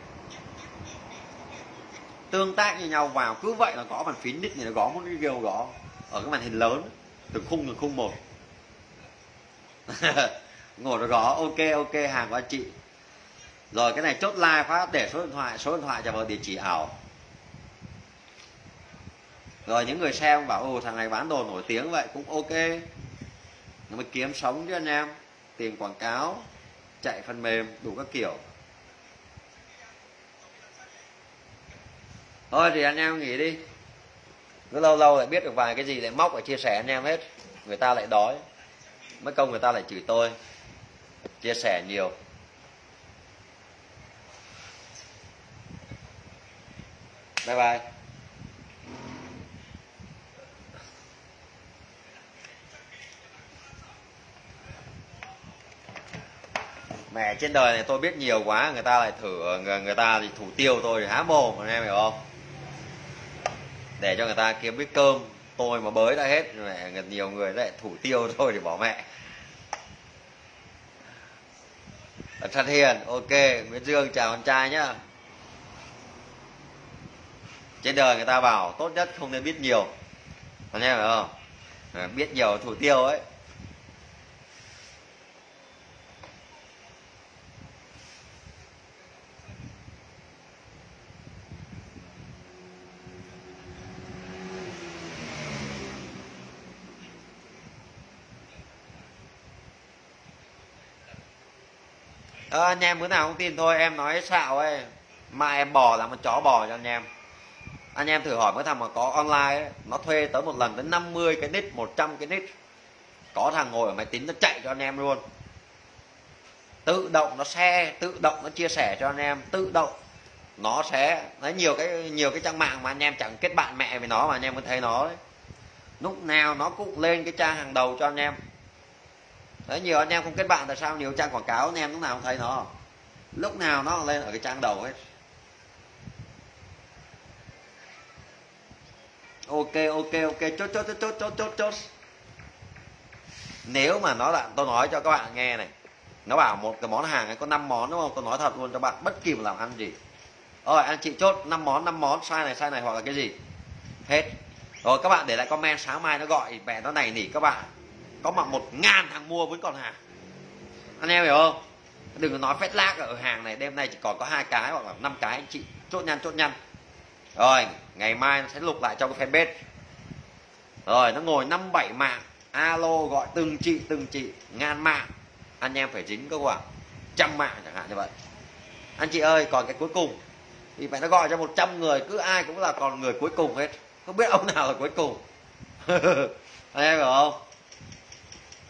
Tương tác như nhau vào, cứ vậy là gõ bàn phím nick này nó gõ một cái kêu gõ ở cái màn hình lớn, từng khung từng khung một. Ngồi nó gõ, ok ok, hàng của anh chị. Rồi cái này chốt like phát, để số điện thoại, số điện thoại cho vào địa chỉ ảo. Rồi những người xem bảo, ồ, thằng này bán đồ nổi tiếng vậy, cũng ok. Nó mới kiếm sống chứ anh em. Tiền quảng cáo chạy phần mềm, đủ các kiểu. Thôi thì anh em nghỉ đi. Cứ lâu lâu lại biết được vài cái gì lại móc và chia sẻ anh em hết. Người ta lại đói. Mấy công người ta lại chửi tôi. Chia sẻ nhiều. Bye bye. Mẹ trên đời này tôi biết nhiều quá người ta lại thử người, người ta thì thủ tiêu tôi thì há mồm anh em hiểu không? Để cho người ta kiếm biết cơm tôi mà bới đã hết mẹ nhiều người lại thủ tiêu thôi thì bỏ mẹ. Thật hiền ok nguyễn dương chào con trai nhá. Trên đời người ta bảo tốt nhất không nên biết nhiều. Anh em hiểu không? Biết nhiều thủ tiêu ấy. Ờ, anh em bữa nào không tin thôi em nói xạo ấy. Mà em bò làm con chó bò cho anh em. Anh em thử hỏi mấy thằng mà có online ấy, nó thuê tới một lần tới 50 cái nít 100 cái nít. Có thằng ngồi ở máy tính nó chạy cho anh em luôn. Tự động nó share tự động nó chia sẻ cho anh em tự động nó sẽ lấy nhiều cái nhiều cái trang mạng mà anh em chẳng kết bạn mẹ với nó mà anh em mới thấy nó đấy lúc nào nó cũng lên cái trang hàng đầu cho anh em đấy, nhiều anh em không kết bạn, tại sao? Nhiều trang quảng cáo, anh em lúc nào không thấy nó. Lúc nào nó lên ở cái trang đầu hết ok ok ok, chốt chốt chốt chốt chốt chốt chốt. Nếu mà nó là tôi nói cho các bạn nghe này. Nó bảo một cái món hàng ấy, có 5 món đúng không? Tôi nói thật luôn cho bạn, bất kỳ một làm ăn gì. Rồi anh chị chốt 5 món 5 món sai này sai này hoặc là cái gì? Hết. Rồi, các bạn để lại comment sáng mai nó gọi, mẹ nó này nỉ các bạn có mà một ngàn thằng mua vẫn còn hàng. Anh em hiểu không? Đừng có nói phét lác ở hàng này, đêm nay chỉ còn có hai cái hoặc là năm cái anh chị. Chốt nhăn chốt nhăn. Rồi, ngày mai nó sẽ lục lại trong cái fanpage. Rồi, nó ngồi năm bảy mạng. Alo gọi từng chị từng chị, ngàn mạng. Anh em phải dính có khoảng trăm mạng chẳng hạn như vậy. Anh chị ơi, còn cái cuối cùng. Thì phải nó gọi cho 100 người, cứ ai cũng là còn người cuối cùng hết. Không biết ông nào là cuối cùng. Anh em hiểu không?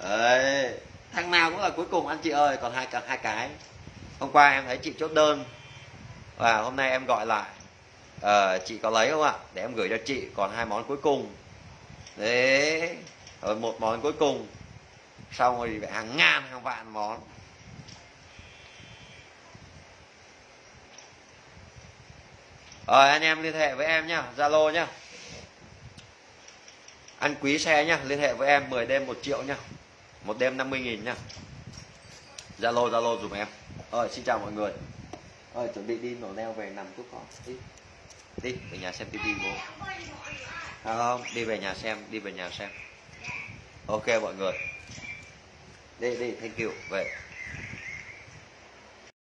Đấy. Thằng nào cũng là cuối cùng anh chị ơi còn hai hai cái. Hôm qua em thấy chị chốt đơn. Và hôm nay em gọi lại. À, chị có lấy không ạ? Để em gửi cho chị còn hai món cuối cùng. Đấy. Rồi một món cuối cùng. Xong rồi thì phải hàng ngàn hàng vạn món. Rồi anh em liên hệ với em nhá. Zalo nhá. Anh quý xe nhá. Liên hệ với em 10 đêm 1 triệu nhá một đêm 50 nghìn nhá zalo zalo dùm em. Rồi xin chào mọi người. Rồi chuẩn bị đi nổ neo về nằm chút con đi. Đi về nhà xem tivi bố. À, không đi về nhà xem đi về nhà xem. Ok mọi người. Đi đi thank you. Về